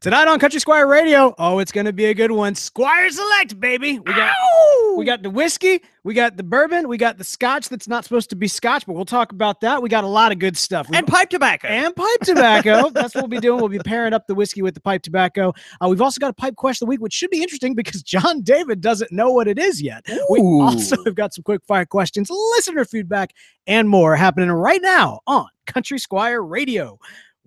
Tonight on Country Squire Radio, oh, it's going to be a good one. Squire Select, baby. We got we got the whiskey, we got the bourbon, we got the scotch that's not supposed to be scotch, but we'll talk about that. We got a lot of good stuff. and pipe tobacco. and pipe tobacco. That's what we'll be doing. We'll be pairing up the whiskey with the pipe tobacco. Uh, we've also got a pipe question of the week, which should be interesting because John David doesn't know what it is yet. We also have got some quick fire questions, listener feedback, and more happening right now on Country Squire Radio.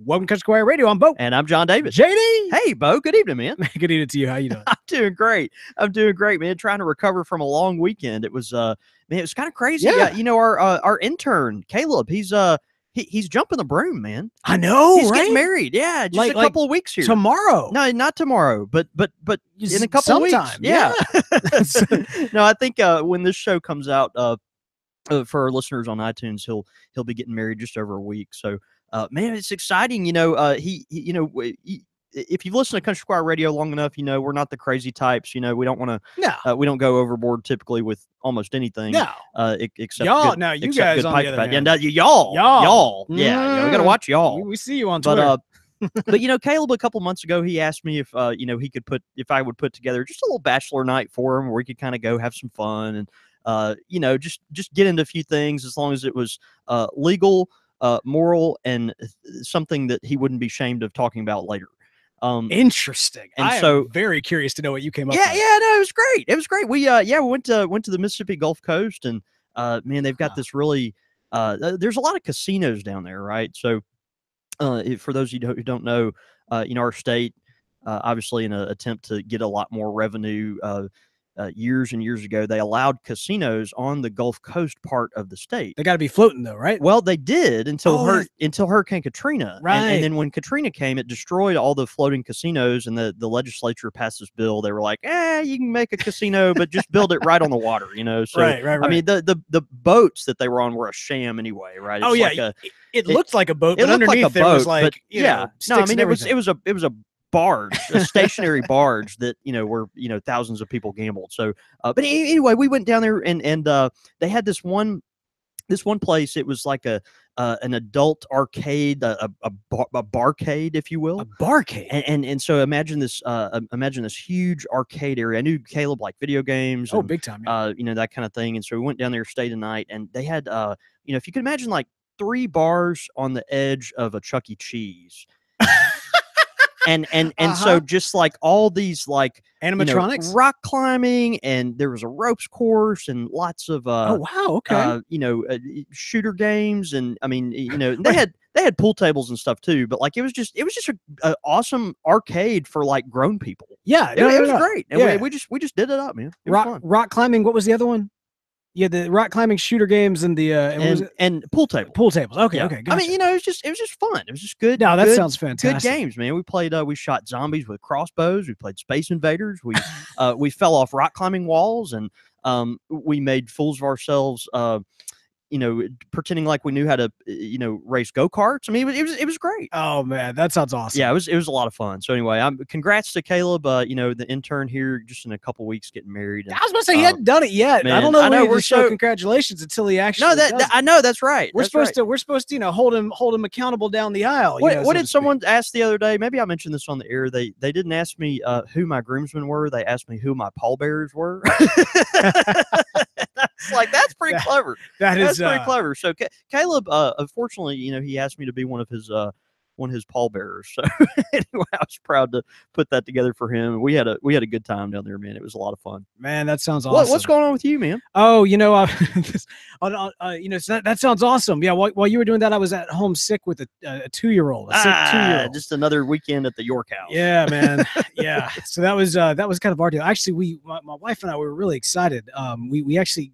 Welcome, to Country Squire Radio. I'm Beau. and I'm John David. JD. Hey, Beau. Good evening, man. Good evening to you. How you doing? I'm doing great. I'm doing great, man. Trying to recover from a long weekend. It was uh man, it was kind of crazy. Yeah. you know, our uh, our intern, Caleb, he's uh he, he's jumping the broom, man. I know, he's right? getting married. Yeah, just Like- a like couple of weeks here. Tomorrow. no, not tomorrow, but but but Just in a couple of weeks. Yeah. yeah. no, I think uh when this show comes out, uh, uh for our listeners on iTunes, he'll he'll be getting married just over a week. So uh man, it's exciting. You know, uh he, he you know he, if you've listened to Country Squire Radio long enough, you know we're not the crazy types. You know, we don't want to No. uh, we don't go overboard typically with almost anything. No. Uh, except Y'all- good- now you guys on the other hand. Yeah, no, y'all. Y'all. y'all, yeah, yeah, we gotta Mm. watch y'all. We, see you on But Twitter. uh, but you know, Caleb a couple months ago, he asked me if uh, you know, he could put if I would put together just a little bachelor night for him, where we could kind of go have some fun and uh, you know, just just get into a few things as long as it was uh legal, uh, moral, and uh, something that he wouldn't be ashamed of talking about later. Um, Interesting. and I so- very curious to know what you came up yeah, with. yeah, no, it was great. It was great. We uh, yeah, we went to went to the Mississippi Gulf Coast, and uh, man, they've got Huh. this really uh, there's a lot of casinos down there, right? So, uh, for those of you who don't know, uh, know, our state, uh, obviously, in an attempt to get a lot more revenue, uh, uh, years and years ago, they allowed casinos on the Gulf Coast part of the state. They got to be floating though, right? Well, they did until Oh, that's- until Hurricane Katrina, Right. And, then when Katrina came, it destroyed all the floating casinos, and the the legislature passed this bill. They were like, "Eh, you can make a casino, but just build it right on the water," you know. So right, right, right. I mean, the, the the boats that they were on were a sham anyway, right? oh yeah, like a- it, it looked like a boat, it but looked like a underneath there was boat, like but yeah, know, no, I mean it was it was a it was a barge, a stationary barge that you know where you know thousands of people gambled. So, uh, but anyway, we went down there and and uh, they had this one this one place. It was like a uh, an adult arcade, a a, a, bar, a barcade, if you will. a barcade. and, and and so imagine this uh imagine this huge arcade area. I knew Caleb liked video games. oh, and, big time. Yeah. uh, you know, that kind of thing. And so we went down there, stayed a night, and they had, uh, you know, if you could imagine like three bars on the edge of a Chuck E. Cheese. and and and Uh-huh. so just like all these like you know, Animatronics. rock climbing and there was a ropes course and lots of uh, oh wow. Okay. uh you know uh, shooter games and I mean you know they had they had pool tables and stuff too but like it was just it was just a, a awesome arcade for like grown people yeah. it, no, it was no. great and Yeah. we, we just we just did it up man it was Rock fun. rock climbing. What was the other one? Yeah, the rock climbing shooter games and the uh, and and, pool table. pool tables. Okay, Yeah. okay. I mean, you know, it was just it was just fun. It was just good. no, that good, sounds fantastic. good games, man. We played. Uh, we shot zombies with crossbows. We played Space Invaders. We uh, we fell off rock climbing walls, and um, we made fools of ourselves. Uh, you know, pretending like we knew how to, uh, you know, race go karts. I mean, it was, it was great. Oh man, that sounds awesome. Yeah, it was it was a lot of fun. So anyway, I'm congrats to Caleb. Uh, you know, the intern here, just in a couple weeks, getting married. I was about to say he uh, hadn't done it yet. I don't know. I know, when we're so- congratulations until he actually. no, that, that-. I know that's right. we're that's supposed right. to. We're supposed to, you know, hold him, hold him accountable down the aisle. you What, know, what so did speak. someone ask the other day? Maybe I mentioned this on the air. They they didn't ask me uh, who my groomsmen were. They asked me who my pallbearers were. Like that's pretty That- clever. That That's is pretty uh, clever. So Ca- Caleb, uh, unfortunately, you know, he asked me to be one of his uh, one of his pallbearers. So anyway, I was proud to put that together for him. We had a we had a good time down there, man. It was a lot of fun. man. That sounds awesome. What, what's going on with you, man? Oh, you know, uh, this- on- on- uh, you know, so that, that sounds awesome. Yeah, while, while you were doing that, I was at home sick with a, a two-year-old, Ah, two-year-old. just another weekend at the York House. Yeah, man. yeah. So that was uh, that was kind of our deal. Actually, we my, my wife and I we were really excited. Um, we we actually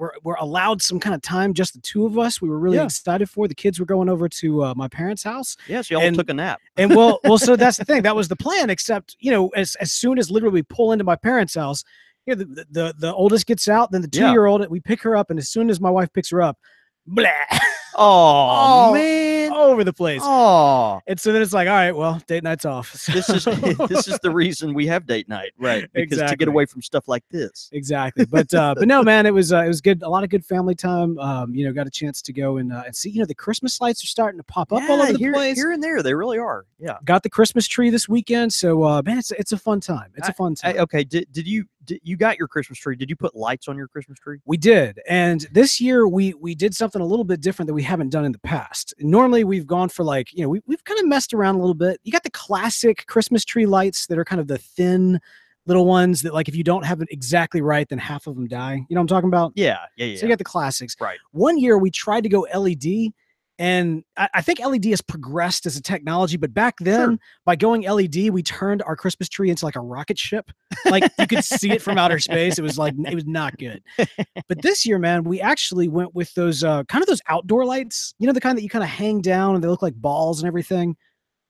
were, were allowed some kind of time, just the two of us. We were really Yeah. excited for. The kids were going over to uh, my parents' house, Yeah, so y'all took a nap. and well, well, so that's the thing. That was the plan. Except you know, as as soon as literally we pull into my parents' house, you know, the the, the oldest gets out, then the two year old, we pick her up, and as soon as my wife picks her up. Blah, Oh, Oh, man. over the place. Oh, And so then it's like, all right, well, date night's off. this is this is the reason we have date night, right? Because to get away from stuff like this. exactly. But uh, but no, man, it was uh, it was good. A lot of good family time. Um, you know, got a chance to go and uh, and see. You know, the Christmas lights are starting to pop up all over the here, place. here and there, they really are. Yeah. Got the Christmas tree this weekend, so uh, man, it's it's a fun time. It's a fun time. Hey, okay. Did did you you got your Christmas tree? Did you put lights on your Christmas tree? We did, and this year we we did something a little bit different that we haven't done in the past. Normally, we've gone for like you know we we've kind of messed around a little bit. You got the classic Christmas tree lights that are kind of the thin little ones that like if you don't have it exactly right, then half of them die. You know what I'm talking about? Yeah, yeah, yeah. So you got the classics. Right. One year we tried to go LED. And I, I think LED has progressed as a technology, but back then, by going LED, we turned our Christmas tree into like a rocket ship. Like you could see it from outer space. It was like it was not good. But this year, man, we actually went with those uh, kind of those outdoor lights. You know, the kind that you kind of hang down and they look like balls and everything.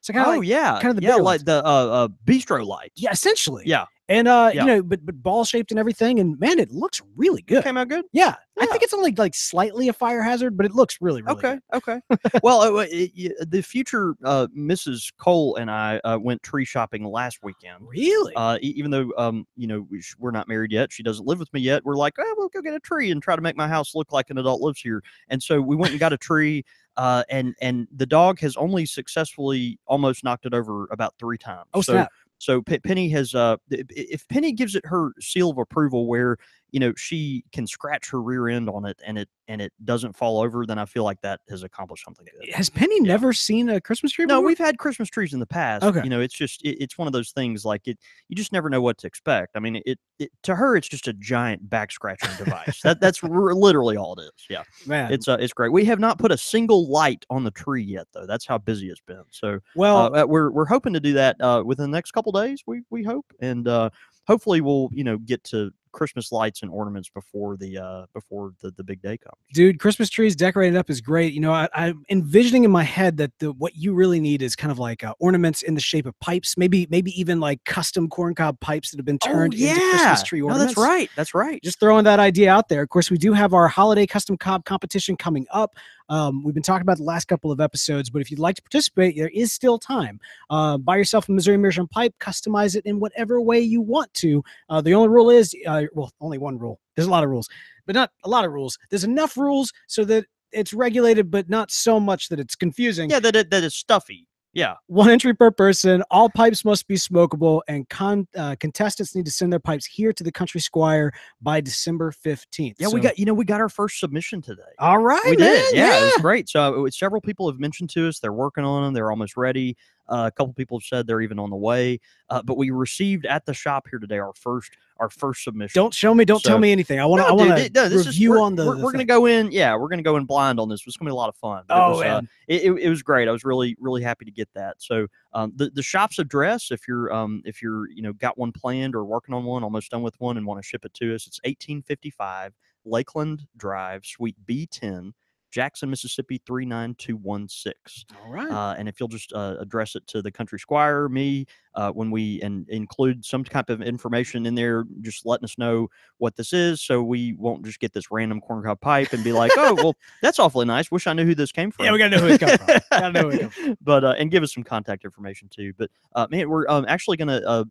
So kind of oh like, yeah, kinda the yeah, like ones. the uh, uh bistro lights. yeah, essentially. yeah, And uh, Yeah. you know, but but ball shaped and everything. And man, it looks really good. came out good. Yeah, I think it's only like slightly a fire hazard, but it looks really, really Okay, good. okay. well, uh, it, y- the future uh, Mrs. Cole and I uh, went tree shopping last weekend. Really? Uh, even though um, you know we sh- we're not married yet, she doesn't live with me yet. We're like, oh, we'll go get a tree and try to make my house look like an adult lives here. And so we went and got a tree. Uh, and and the dog has only successfully almost knocked it over about three times. oh so snap! So Pe- Penny has uh if Penny gives it her seal of approval where you know she can scratch her rear end on it and it and it doesn't fall over, then I feel like that has accomplished something good. Has Penny never seen a Christmas tree? No, before? we've had Christmas trees in the past. Okay. You know, it's just it, it's one of those things like it. You just never know what to expect. I mean, it, it to her it's just a giant back scratching device. That that's r- literally all it is. Yeah, man. it's uh, it's great. We have not put a single light on the tree yet, though. That's how busy it's been. So well, uh, uh, we're we're hoping to do that uh, within the next couple days. We we hope, and uh, hopefully we'll you know get to Christmas lights and ornaments before the uh, before the, the big day comes. dude, Christmas trees decorated up is great. You know, I, I'm envisioning in my head that the what you really need is kind of like uh, ornaments in the shape of pipes, maybe maybe even like custom corncob pipes that have been turned into Christmas tree Oh, No, ornaments. that's right. That's right. just throwing that idea out there. Of course, we do have our holiday custom cob competition coming up. Um, we've been talking about the last couple of episodes, but if you'd like to participate, there is still time. Uh, buy yourself a Missouri Meerschaum pipe, customize it in whatever way you want to. Uh, the only rule is, uh, well, only one rule. There's a lot of rules, but not a lot of rules. There's enough rules so that it's regulated, but not so much that it's confusing. yeah, that it, that is stuffy. Yeah. One entry per person. All pipes must be smokable, and con- uh, contestants need to send their pipes here to the Country Squire by December 15th. Yeah, we got you know we got our first submission today. All right, we man, did. Yeah, it was great. So uh, several people have mentioned to us they're working on them. They're almost ready. Uh, a couple people have said they're even on the way. Uh, but we received at the shop here today our first our first submission. Don't show me. Don't tell me anything. I want to. No, I want to no, this is- review we're- on the. We're, we're gonna go in. Yeah, we're gonna go in blind on this. It's gonna be a lot of fun. But it Oh was, uh, it, it, it was great. I was really really happy to get that. So um, the the shop's address, if you're um, if you're you know got one planned or working on one, almost done with one, and want to ship it to us, it's 1855 Lakeland Drive, Suite B10, Jackson, Mississippi 39216. all right. Uh, and if you'll just uh, address it to the country squire, me, uh, when we and include some type of information in there, just letting us know what this is, so we won't just get this random corncob pipe and be like, "Oh, well, that's awfully nice. Wish I knew who this came from." yeah, we gotta know who it come from. Gotta know who it from. but uh, and give us some contact information too. But uh, man, we're um, actually gonna uh,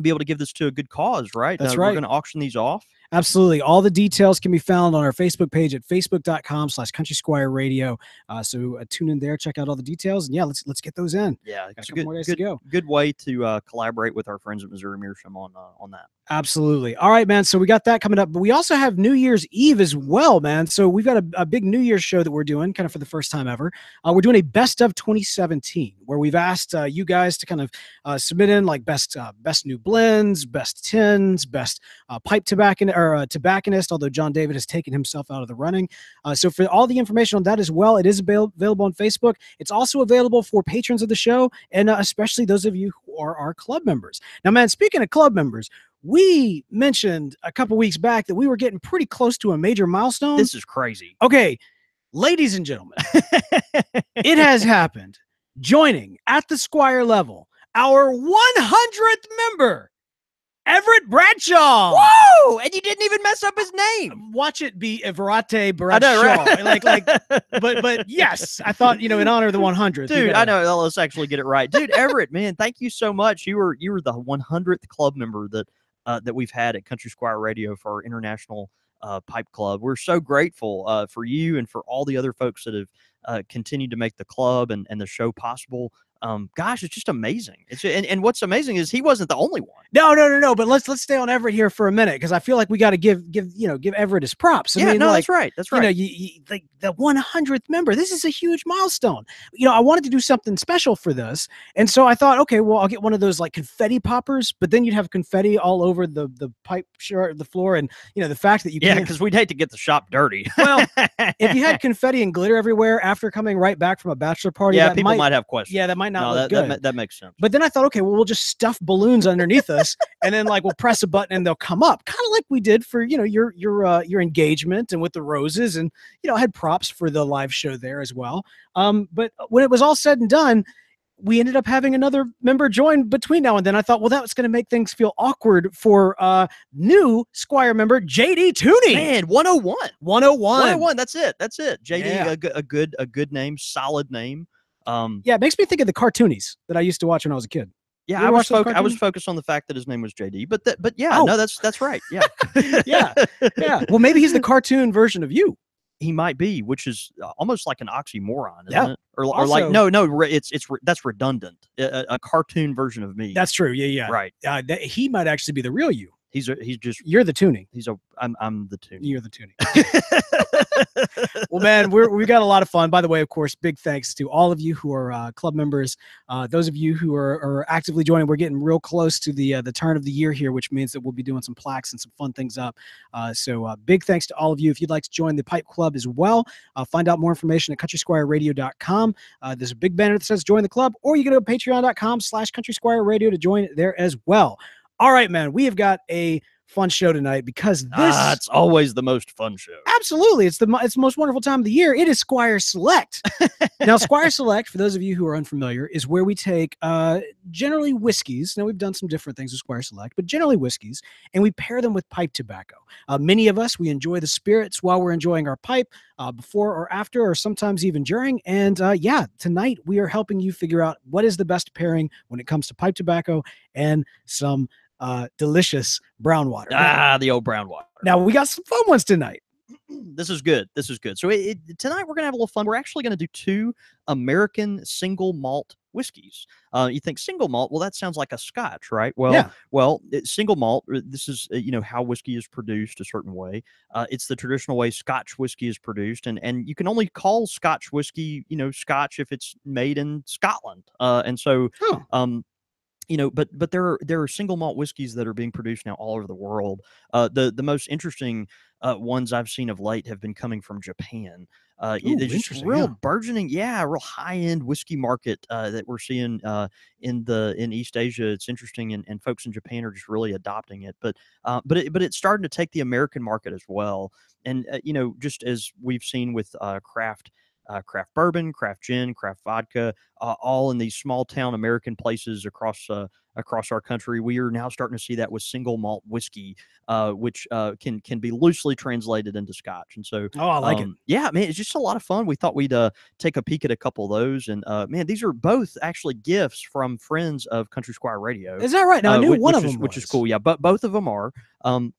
be able to give this to a good cause, right? That's uh, right. We're gonna auction these off. Absolutely. All the details can be found on our Facebook page at facebook.com slash country squire radio. Uh, so uh, tune in there, check out all the details, and yeah, let's let's get those in. Yeah, Got a it's a couple good, more days good, to go. good way to uh, collaborate with our friends at Missouri Meerschaum on uh, on that. Absolutely. All right, man. So we got that coming up, but we also have New Year's Eve as well, man. So we've got a, a big New Year's show that we're doing kind of for the first time ever. Uh, we're doing a best of 2017 where we've asked uh, you guys to kind of uh, submit in like best uh, best new blends, best tins, best uh, pipe tobacco or uh, tobacconist, although John David has taken himself out of the running. Uh, so for all the information on that as well, it is avail- available on Facebook. It's also available for patrons of the show and uh, especially those of you who are our club members. Now, man, speaking of club members, we mentioned a couple weeks back that we were getting pretty close to a major milestone. This is crazy. okay, ladies and gentlemen, it has happened. Joining at the Squire level, our 100th member Everett Bradshaw. Whoa! And you didn't even mess up his name. Watch it be Everate I Bradshaw. know, right? like, like, but, but yes, I thought you know in honor of the 100th. dude i know let's actually get it right dude everett man thank you so much you were you were the 100th club member that uh, that we've had at country squire radio for our international uh, pipe club we're so grateful uh, for you and for all the other folks that have uh, continued to make the club and, and the show possible um, gosh it's just amazing it's and, and what's amazing is he wasn't the only one No, no, no, no. But let's let's stay on Everett here for a minute because I feel like we got to give give you know give Everett his props. I yeah mean, no like, that's right that's you know, right you, you like the 100th member. This is a huge milestone. You know, I wanted to do something special for this, and so I thought, okay, well, I'll get one of those like confetti poppers, but then you'd have confetti all over the the pipe share the floor, and you know, the fact that you yeah because we'd hate to get the shop dirty Well, if you had confetti and glitter everywhere after coming right back from a bachelor party, yeah people might, might, have questions yeah, that might not no look that, good. that, ma- that makes sense But then I thought, okay, well, we'll just stuff balloons underneath us, and then like we'll press a button and they'll come up, kind of like we did for you know your your uh, your engagement and with the roses, and you know I had props for the live show there as well. Um, but when it was all said and done, we ended up having another member join between now and then. I thought, well, that was going to make things feel awkward for uh new Squire member JD Tooney, man 101 101. 101 that's it that's it jd Yeah. a, a good a good name solid name um Yeah, it makes me think of the cartoonies that I used to watch when I was a kid. yeah i was foc- i was focused on the fact that his name was jd but that but yeah Oh. no that's that's right yeah Yeah, Yeah, well, maybe he's the cartoon version of you. he might be which is uh, almost like an oxymoron isn't Yeah. it or, or like no no it's it's that's redundant a, a- a cartoon version of me That's true. Yeah, yeah. right Uh, that, he might actually be the real you. He's a, he's just You're the tuning. he's a i'm i'm the tuning. You're the tuning. well, man, we're, we got a lot of fun. By the way, of course, big thanks to all of you who are uh, club members. Uh, those of you who are, are actively joining, we're getting real close to the uh, the turn of the year here, which means that we'll be doing some plaques and some fun things up. Uh, so, uh, big thanks to all of you. If you'd like to join the Pipe Club as well, uh, find out more information at countrysquireradio.com. Uh, there's a big banner that says join the club, or you can go to patreon.com slash countrysquireradio to join there as well. All right, man, we have got a fun show tonight because this ah, it's always the most fun show Absolutely. It's the it's the most wonderful time of the year. It is Squire Select. now, Squire Select, for those of you who are unfamiliar, is where we take uh generally whiskeys. Now we've done some different things with Squire Select, but generally whiskeys, and we pair them with pipe tobacco. Uh, many of us we enjoy the spirits while we're enjoying our pipe, uh, before or after, or sometimes even during. And uh, yeah, tonight we are helping you figure out what is the best pairing when it comes to pipe tobacco and some uh delicious brown water. Ah the old brown water now we got some fun ones tonight. this is good. This is good. So it, it- tonight we're gonna have a little fun. We're actually gonna do two American single malt whiskeys. Uh, you think single malt? Well, that sounds like a Scotch, right? Well, Yeah. well, it, single malt. uh, This is uh, you know how whiskey is produced a certain way. Uh, it's the traditional way Scotch whiskey is produced, and and you can only call Scotch whiskey you know Scotch if it's made in Scotland. Uh, and so Huh. um you know but but there are there are single malt whiskeys that are being produced now all over the world. Uh the the most interesting uh ones i've seen of late have been coming from japan. Uh Ooh, just real yeah. burgeoning yeah real high end whiskey market uh that we're seeing uh in the in east asia. It's interesting and, and folks in japan are just really adopting it but uh but it, but it's starting to take the american market as well. And uh, you know just as we've seen with uh craft uh, craft bourbon, craft gin, craft vodka, uh, all in these small town American places across uh, across our country. We are now starting to see that with single malt whiskey, uh, which uh, can can be loosely translated into Scotch. And so, Oh, I like it. um, yeah, man, it's just a lot of fun. We thought we'd uh, take a peek at a couple of those, and uh, man, these are both actually gifts from friends of Country Squire Radio Is that right? Now I knew whi- one which of is, them, which is cool. Yeah, but both of them are. Um,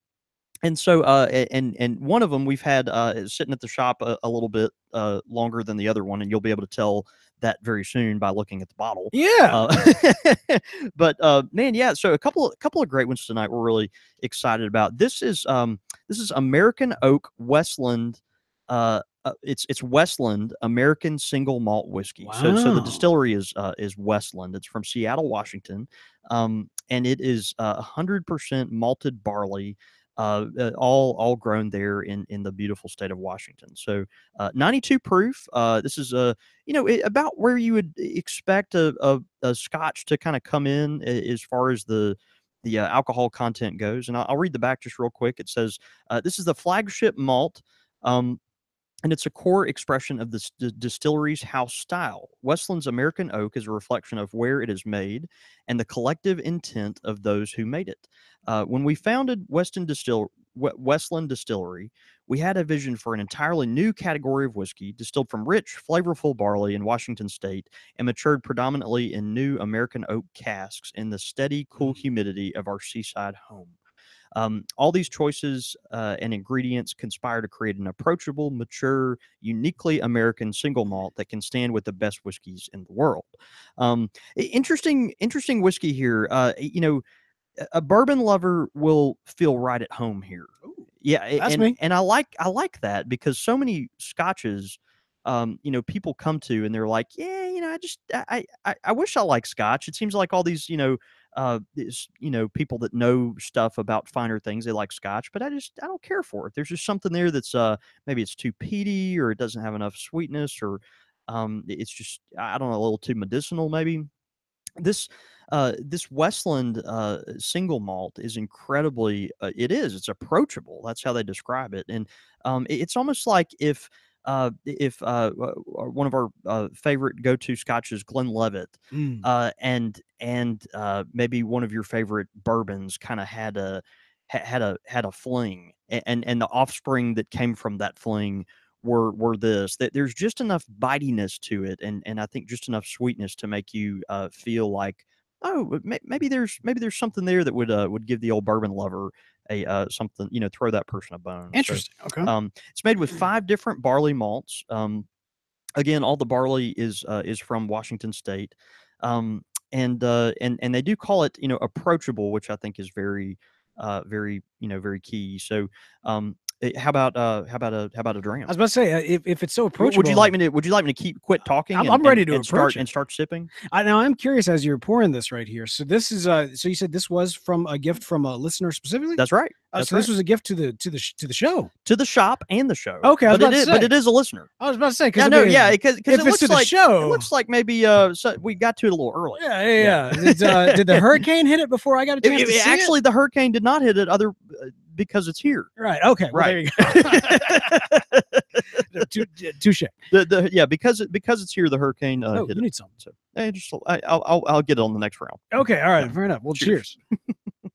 and so, uh, and and one of them we've had uh, sitting at the shop a, a little bit uh, longer than the other one, and you'll be able to tell that very soon by looking at the bottle. Yeah. Uh, but uh, man, yeah. So a couple, a couple of great ones tonight. We're really excited about. This is um, this is American Oak Westland. Uh, uh, it's it's Westland American Single Malt Whiskey. So so the distillery is uh, is Westland. It's from Seattle, Washington, um, and it is a hundred percent malted barley. Uh, uh, all all grown there in in the beautiful state of Washington. So uh, 92 proof. Uh, this is a you know it, about where you would expect a, a, a Scotch to kind of come in as far as the the uh, alcohol content goes. And I'll, I'll read the back just real quick. It says uh, this is the flagship malt. Um, and it's a core expression of the distillery's house style. Westland's American oak is a reflection of where it is made and the collective intent of those who made it. Uh, when we founded Weston Distill Westland Distillery, we had a vision for an entirely new category of whiskey distilled from rich, flavorful barley in Washington state and matured predominantly in new American oak casks in the steady, cool humidity of our seaside home. Um, all these choices uh, and ingredients conspire to create an approachable, mature, uniquely American single malt that can stand with the best whiskeys in the world. Um, interesting, interesting whiskey here. Uh, you know, a- bourbon lover will feel right at home here. Yeah, that's and, me. and I like I like that because so many scotches, um, you know, people come to and they're like, yeah, you know, I just I I, I wish I like scotch. It seems like all these, you know, uh, this, you know, people that know stuff about finer things, they like scotch, but I just I don't care for it. There's just something there that's uh maybe it's too peaty or it doesn't have enough sweetness or um it's just I don't know a little too medicinal maybe this uh this westland uh single malt is incredibly uh, it is it's approachable that's how they describe it and um it- it's almost like if uh if uh one of our uh, favorite go-to scotches glenlivet Mm. uh and and uh maybe one of your favorite bourbons kind of had a had a had a fling and and the offspring that came from that fling were were this that there's just enough bitiness to it and and I think just enough sweetness to make you uh feel like oh maybe there's maybe there's something there that would uh would give the old bourbon lover a uh something you know throw that person a bone So, Interesting. Okay. um, it's made with five different barley malts. Um, again, all the barley is uh, is from Washington State, um, and uh, and and they do call it you know approachable, which I think is very uh, very you know very key. So, um, how about uh, how about a how about a dram? I was about to say, uh, if, if it's so approachable, Would you like me to? Would you like me to keep quit talking? I'm- and- I'm ready and- to and start it. and start sipping. I, now I'm curious as you're pouring this right here. So this is uh, so you said this was from a gift from a listener specifically. That's right. Uh, that's so this was a gift to the to the sh- to the show. To the shop and the show. Okay, but it is but it is a listener. I was about to say because Yeah, no, yeah, because it looks like show, it looks like maybe uh so we got to it a little early. yeah, yeah, yeah. did, uh, did the hurricane hit it before I got a chance it- to see it? actually, the hurricane did not hit it other uh, because it's here. Right. Okay. Well, Right. There you go. Tou- Touche. the, the yeah because it because it's here the hurricane uh, oh, you it. need some. So eh, just I, I'll, I'll I'll get it on the next round. Okay. All right. Yeah. Fair enough. Well, Cheers. cheers.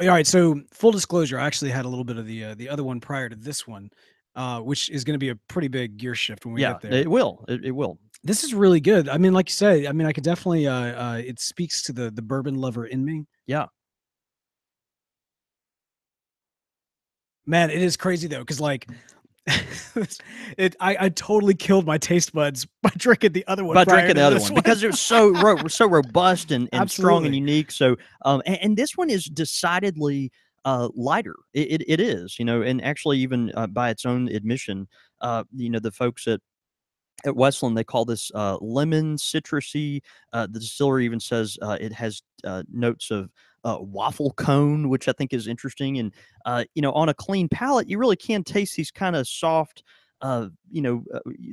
all right. So full disclosure, I actually had a little bit of the uh, the other one prior to this one, uh, which is going to be a pretty big gear shift when we yeah, get there. it will. It, it will. this is really good. I mean, like you said, I mean, I could definitely. Uh, uh, it speaks to the the bourbon lover in me. Yeah. Man, it is crazy though, because like. it I, I totally killed my taste buds by drinking the other one. By drinking the other this one because it was so ro- so robust and, and strong and unique. So um and, and this one is decidedly uh lighter. It, it, it is you know and actually even uh, by its own admission, uh you know the folks at at Westland, they call this uh, lemon citrusy. Uh, the distillery even says uh, it has uh, notes of uh, waffle cone, which I think is interesting. And uh, you know, on a clean palate, you really can taste these kind of soft. You know,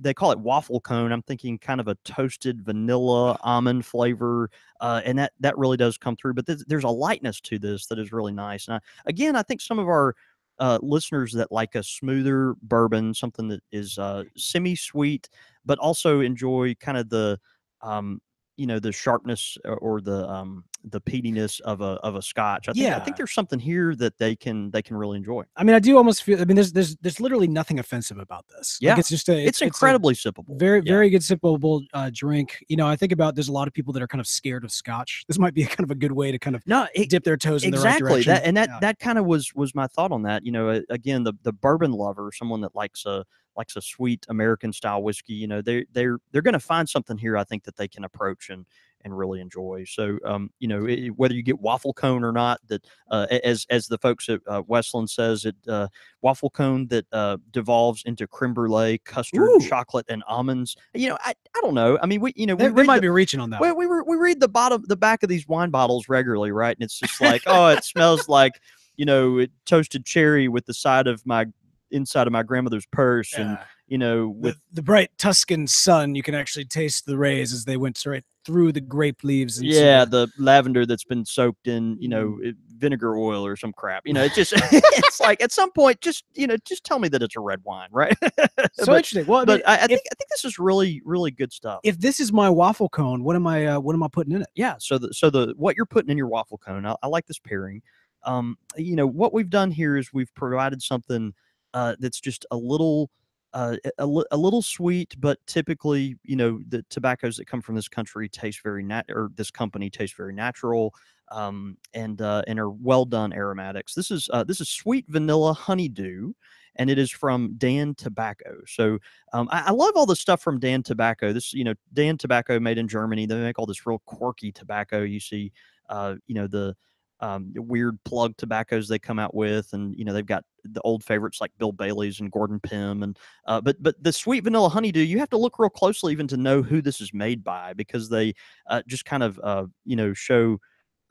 they call it waffle cone. I'm thinking kind of a toasted vanilla almond flavor, and that that really does come through. But there's, there's a lightness to this that is really nice. And I, again, I think some of our uh, listeners that like a smoother bourbon, something that is uh, semi-sweet, but also enjoy kind of the, um, you know, the sharpness or, or the um, the peatiness of a of a Scotch. I think I think there's something here that they can they can really enjoy. I mean, I do almost feel. I mean, there's there's there's literally nothing offensive about this. Like, Yeah. it's just a. It's, a incredibly sippable. very Yeah. very good sippable uh, drink. You know, I think about there's a lot of people that are kind of scared of Scotch. This might be a kind of a good way to kind of no. It, dip their toes in the right exactly direction. that and that Yeah. that kind of was was my thought on that you know again the the bourbon lover someone that likes a likes a sweet american style whiskey you know they they're they're going to find something here i think that they can approach and and really enjoy so um you know i whether you get waffle cone or not that uh, as as the folks at uh, westland says it uh, waffle cone that uh, devolves into creme brulee custard Ooh. chocolate and almonds you know i i don't know i mean we you know we They, they might the- be reaching on that. well, we were we read the bottom the back of these wine bottles regularly, right? And it's just like, oh, it smells like you know toasted cherry with the side of my inside of my grandmother's purse, and you know with with the bright Tuscan sun, you can actually taste the rays as they went straight through the grape leaves. And yeah, the lavender that's been soaked in, you know, Mm. vinegar oil or some crap. You know, it's just it's like at some point, just you know, just tell me that it's a red wine, right? so but interesting. Well, I but mean, I, I if, think I think this is really really good stuff. if this is my waffle cone, what am I? Uh, what am I putting in it? yeah so the so the what you're putting in your waffle cone i, I like this pairing um you know what we've done here is we've provided something uh that's just a little uh, a, a li- a little sweet, but typically, you know, the tobaccos that come from this country taste very nat, or this company tastes very natural, um, and uh, and are well done aromatics. This is uh, this is sweet vanilla honeydew, and it is from Dan Tobacco. So um, I, I love all the stuff from Dan Tobacco. This, you know, Dan Tobacco made in Germany. They make all this real quirky tobacco. You see, uh, you know, the um, weird plug tobaccos they come out with, and you know they've got the old favorites like Bill Bailey's and Gordon Pym, and uh, but but the sweet vanilla honeydew, you have to look real closely even to know who this is made by because they uh, just kind of uh, you know show.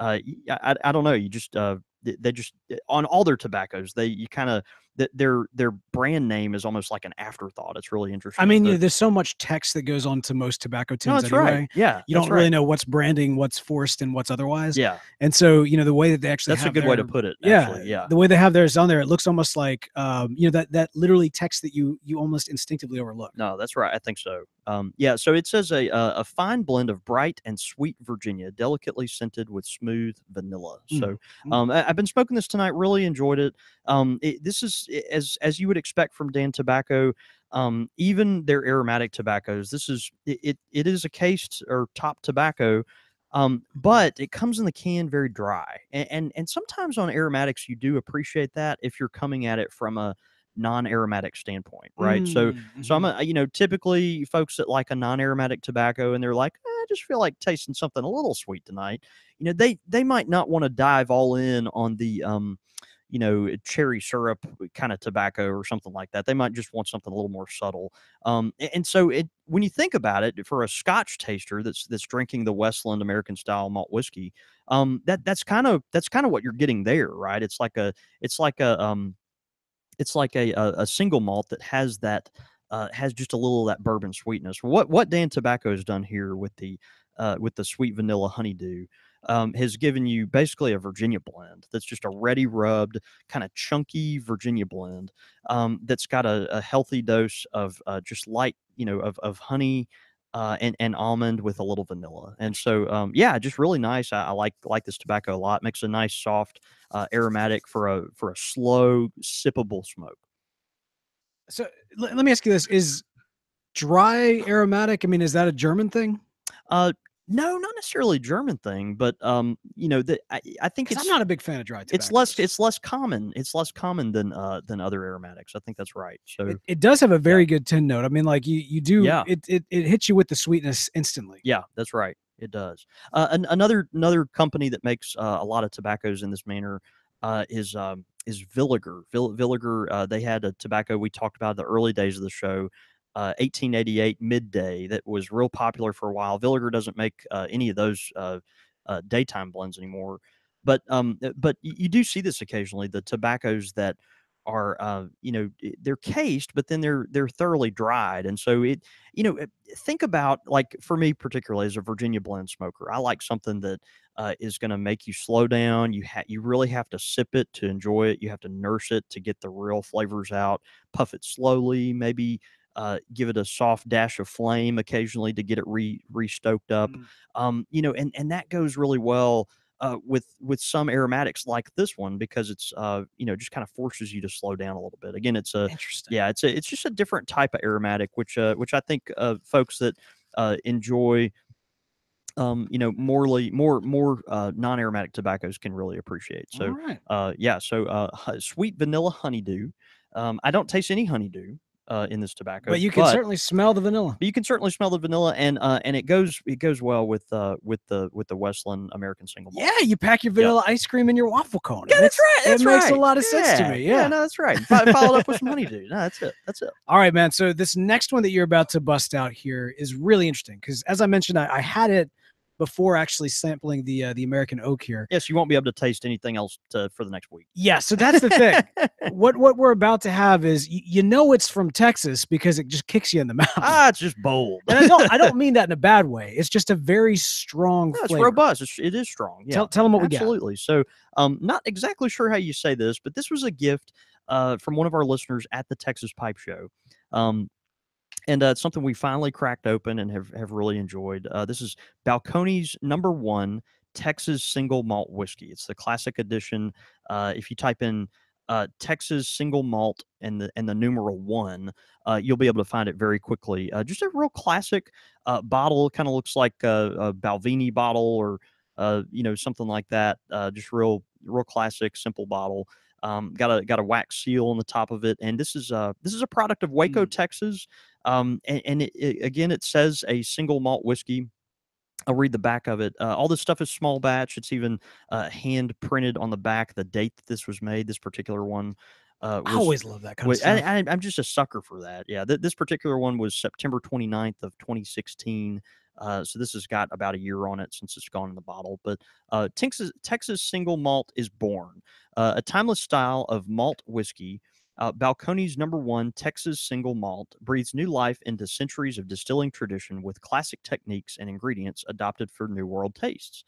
Uh, I, I- don't know. You just uh, they, they just on all their tobaccos they you kind of that their their brand name is almost like an afterthought. It's really interesting. I mean, you know, there's so much text that goes on to most tobacco tins no, that's anyway. right. Yeah, You don't really right. know what's branding, what's forced, and what's otherwise. Yeah, And so, you know, the way that they actually that's a good way to put it. yeah, actually, yeah. the way they have theirs on there, it looks almost like um, you know that that literally text that you you almost instinctively overlook. No, that's right. I think so. Um, yeah. So it says a uh, a fine blend of bright and sweet Virginia, delicately scented with smooth vanilla. Mm, So mm. um, I, have been smoking this tonight. Really enjoyed it. Um, it, this is as as you would expect from Dan Tobacco. Um, even their aromatic tobaccos. This is it. It, is a cased or top tobacco. Um, but it comes in the can very dry, and, and and sometimes on aromatics you do appreciate that if you're coming at it from a non-aromatic standpoint, right? So Mm, so I'm mhm. a, you know, typically folks that like a non-aromatic tobacco and they're like, "Eh, I just feel like tasting something a little sweet tonight. You know, they they might not want to dive all in on the um, you know, cherry syrup kind of tobacco or something like that. They might just want something a little more subtle. Um, and so it when you think about it, for a Scotch taster that's that's drinking the Westland American style malt whiskey, um, that that's kind of that's kind of what you're getting there, right? It's like a it's like a um it's like a a, a single malt that has that uh, has just a little of that bourbon sweetness. What what Dan Tobacco has done here with the uh, with the sweet vanilla honeydew um, has given you basically a Virginia blend that's just a ready rubbed kind of chunky Virginia blend um, that's got a, a healthy dose of uh, just light you know of of honey. Uh, and, and almond with a little vanilla, and so um, yeah, just really nice. I, I like like this tobacco a lot. Makes a nice soft uh, aromatic for a for a slow sippable smoke. So let, let me ask you this: Is dry aromatic? I mean, is that a German thing? Uh, no, not necessarily German thing, but um, you know, that I, I think it's I'm not a big fan of dry. it's less it's less common. It's less common than uh than other aromatics. I think that's right. So It, it does have a very good tin note. I mean, like you you do. Yeah. It, it it hits you with the sweetness instantly. yeah, that's right. It does. Uh, an, another another company that makes uh, a lot of tobaccos in this manner uh, is um, is Villiger. Vill- Villiger. Uh, they had a tobacco we talked about in the early days of the show. Uh, 1888 midday that was real popular for a while. Villiger doesn't make uh, any of those uh, uh, daytime blends anymore, but um, uh, but you do see this occasionally. The tobaccos that are uh, you know they're cased, but then they're they're thoroughly dried, and so it you know uh, think about like for me particularly as a Virginia blend smoker, I like something that uh, is going to make you slow down. You ha- you really have to sip it to enjoy it. You have to nurse it to get the real flavors out. Puff it slowly, maybe uh, give it a soft dash of flame occasionally to get it re re stoked up. Mm. Um, you know, and and that goes really well. Uh, with with some aromatics like this one because it's uh you know just kind of forces you to slow down a little bit again it's a yeah it's a it's just a different type of aromatic which uh which i think uh folks that uh enjoy um you know morely more more uh non-aromatic tobaccos can really appreciate so right. uh yeah so uh sweet vanilla honeydew um i don't taste any honeydew uh in this tobacco But you can certainly smell the vanilla. but you can certainly smell the vanilla and uh and it goes it goes well with uh with the with the westland american single malt Yeah, you pack your vanilla ice cream in your waffle cone. Yeah, that's right. That's it makes a lot of sense to me. Yeah. no, that's right. Followed up with some honeydew. No, that's it. That's it. All right, man. So this next one that you're about to bust out here is really interesting because, as I mentioned, I, I had it before actually sampling the uh, the American oak here. Yes, you won't be able to taste anything else to, for the next week. Yeah, so that's the thing. what what we're about to have is y- you know it's from Texas because it just kicks you in the mouth. ah, it's just bold. and I don't I don't mean that in a bad way. It's just a very strong No, it's flavor. robust. It's, it is strong. Yeah. Tell tell them what we got. Absolutely. So, um, not exactly sure how you say this, but this was a gift uh, from one of our listeners at the Texas Pipe Show. Um, and uh, it's something we finally cracked open and have, have really enjoyed. Uh, this is Balcones number one Texas single malt whiskey. It's the classic edition. Uh, if you type in uh, Texas single malt and the and the numeral one, uh, you'll be able to find it very quickly. Uh, just a real classic bottle. Kind of looks like a, a Balvenie bottle or you know something like that. Just real real classic, simple bottle. Um, got a got a wax seal on the top of it, and this is uh this is a product of Waco, Mm. Texas. Um, and, and it, it- again, it says a single malt whiskey. I'll read the back of it. Uh, all this stuff is small batch. It's even uh, hand printed on the back the date that this was made. This particular one. Uh, I always love that kind of was- stuff. I, I, I'm just a sucker for that. Yeah, th- this particular one was September 29th of 2016. Uh, so this has got about a year on it since it's gone in the bottle. But uh, Texas Texas single malt is born, uh, a timeless style of malt whiskey. Uh, Balcones number one Texas single malt breathes new life into centuries of distilling tradition with classic techniques and ingredients adopted for New World tastes.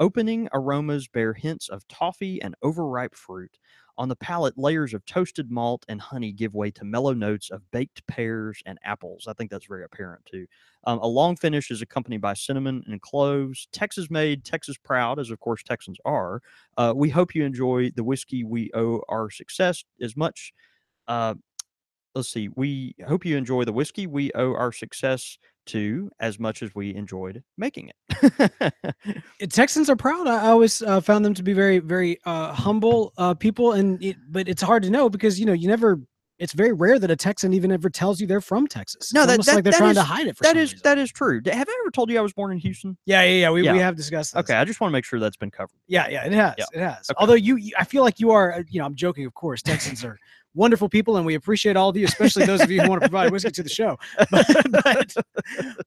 Opening aromas bear hints of toffee and overripe fruit. On the palate, layers of toasted malt and honey give way to mellow notes of baked pears and apples. I think that's very apparent too. Um, a long finish is accompanied by cinnamon and cloves. Texas made, Texas proud, as of course Texans are. Uh, we hope you enjoy the whiskey we owe our success as much. Uh, let's see. We hope you enjoy the whiskey we owe our success to as much as we enjoyed making it. Uh, Texans are proud. I always uh, found them to be very, very uh, humble uh, people, and it, but it's hard to know because you know you never. It's very rare that a Texan even ever tells you they're from Texas. It's No, that- almost that- like they're trying to hide it. For that is reason. that is true. Have I ever told you I was born in Houston? Yeah, yeah, yeah. We, we have discussed. This. Okay, I just want to make sure that's been covered. Yeah, yeah, it has. Yeah. It has. Okay. Although you, you- I feel like you are. uh, You know, I'm joking, of course. Texans are wonderful people, and we appreciate all of you, especially those of you who want to provide whiskey to the show. But, but,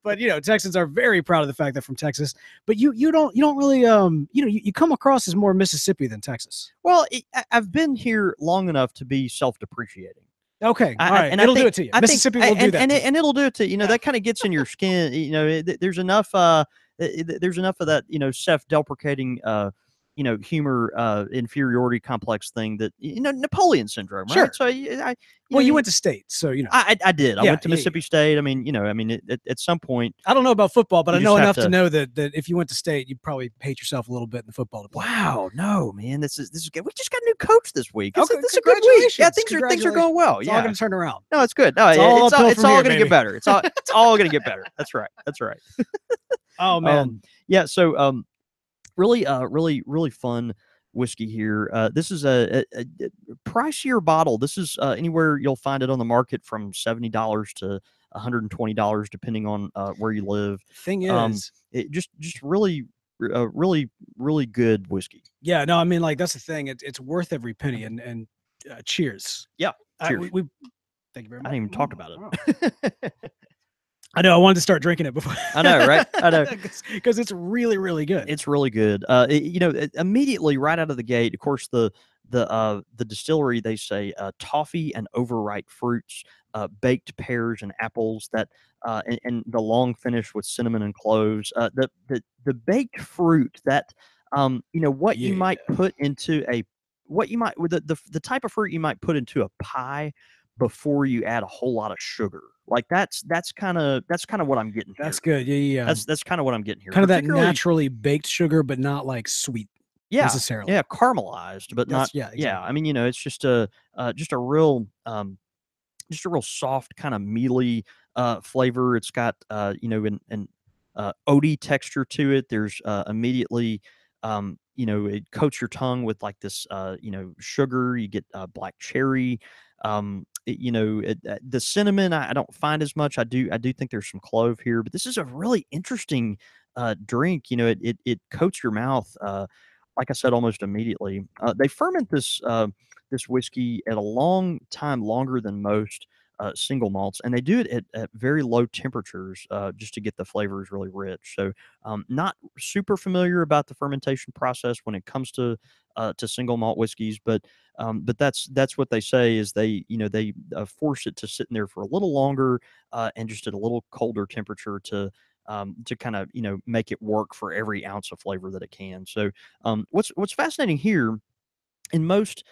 but you know, Texans are very proud of the fact they're from Texas. But you, you don't, you don't really, um, you know, you, you come across as more Mississippi than Texas. Well, it, I've been here long enough to be self-depreciating. Okay, I- all I- right, and it'll do it to you. I Mississippi a- will do that. and, it, and it'll do it to you know that kind of gets in your skin. You know, it- there's enough. Uh, th- th- there's enough of that. You know, self-deprecating. Uh, you know, humor, uh, inferiority complex thing that you know Napoleon syndrome, right? Sure. So I, I well, you went to state, so you know. I, I did. I Yeah, went to yeah, yeah. Mississippi State. I mean, you know, I mean, it, it, at some point, I don't know about football, but I know enough to, to- know that that if you went to state, you'd probably hate yourself a little bit in the football department. Wow, no, man, this is this is good. We just got a new coach this week. This, Okay, this is a good week. Yeah, things are things are going well. It's all Yeah, going to turn around. no, it's good. No, It's it- all it's all, it's all gonna get better. It's all it's all gonna get better. That's right. That's right. Oh man, Um, yeah. So, um, really, uh, really, really fun whiskey here. Uh, this is a, a, a pricier bottle. This is uh, anywhere you'll find it on the market from seventy dollars to one hundred and twenty dollars, depending on uh, where you live. thing is, um, It just, just really, really, really good whiskey. yeah, no, I mean, like that's the thing. It's it's worth every penny. And and uh, cheers. Yeah, I, cheers. we, we- thank you very much. I didn't even talk about it. I know. I wanted to start drinking it before. I know, right? I know. because it's really, really good. It's really good. Uh, it- you know, it- immediately right out of the gate, of course, the the uh, the distillery they say uh, toffee and overripe fruits, uh, baked pears and apples. That uh, and, and the long finish with cinnamon and cloves. Uh, the the the baked fruit that um, you know what you might put into a what you might with the, the the type of fruit you might put into a pie before you add a whole lot of sugar. Like that's that's kind of that's kind of what I'm getting. That's here. good. Yeah, yeah. That's that's kind of what I'm getting here. kind of that naturally baked sugar, but not like sweet yeah, necessarily. yeah, caramelized, but That's- not yeah, yeah. I mean, you know, it's just a uh, just a real um, just a real soft kind of mealy uh, flavor. It's got uh, you know an an uh, oaty texture to it. There's uh, immediately um, you know it coats your tongue with like this uh, you know sugar. You get uh, black cherry. Um, you know uh, the cinnamon I, I don't find as much. I do I do think there's some clove here, but this is a really interesting uh, drink. You know, it it, it coats your mouth. Uh, like I said, almost immediately. Uh, they ferment this uh, this whiskey at a long time longer than most. Uh, single malts, and they do it at, at very low temperatures uh, just to get the flavors really rich. So, um, not super familiar about the fermentation process when it comes to uh, to single malt whiskeys, but um, but that's that's what they say is they you know they uh, force it to sit in there for a little longer uh, and just at a little colder temperature to um, to kind of you know make it work for every ounce of flavor that it can. So um, what's what's fascinating here in most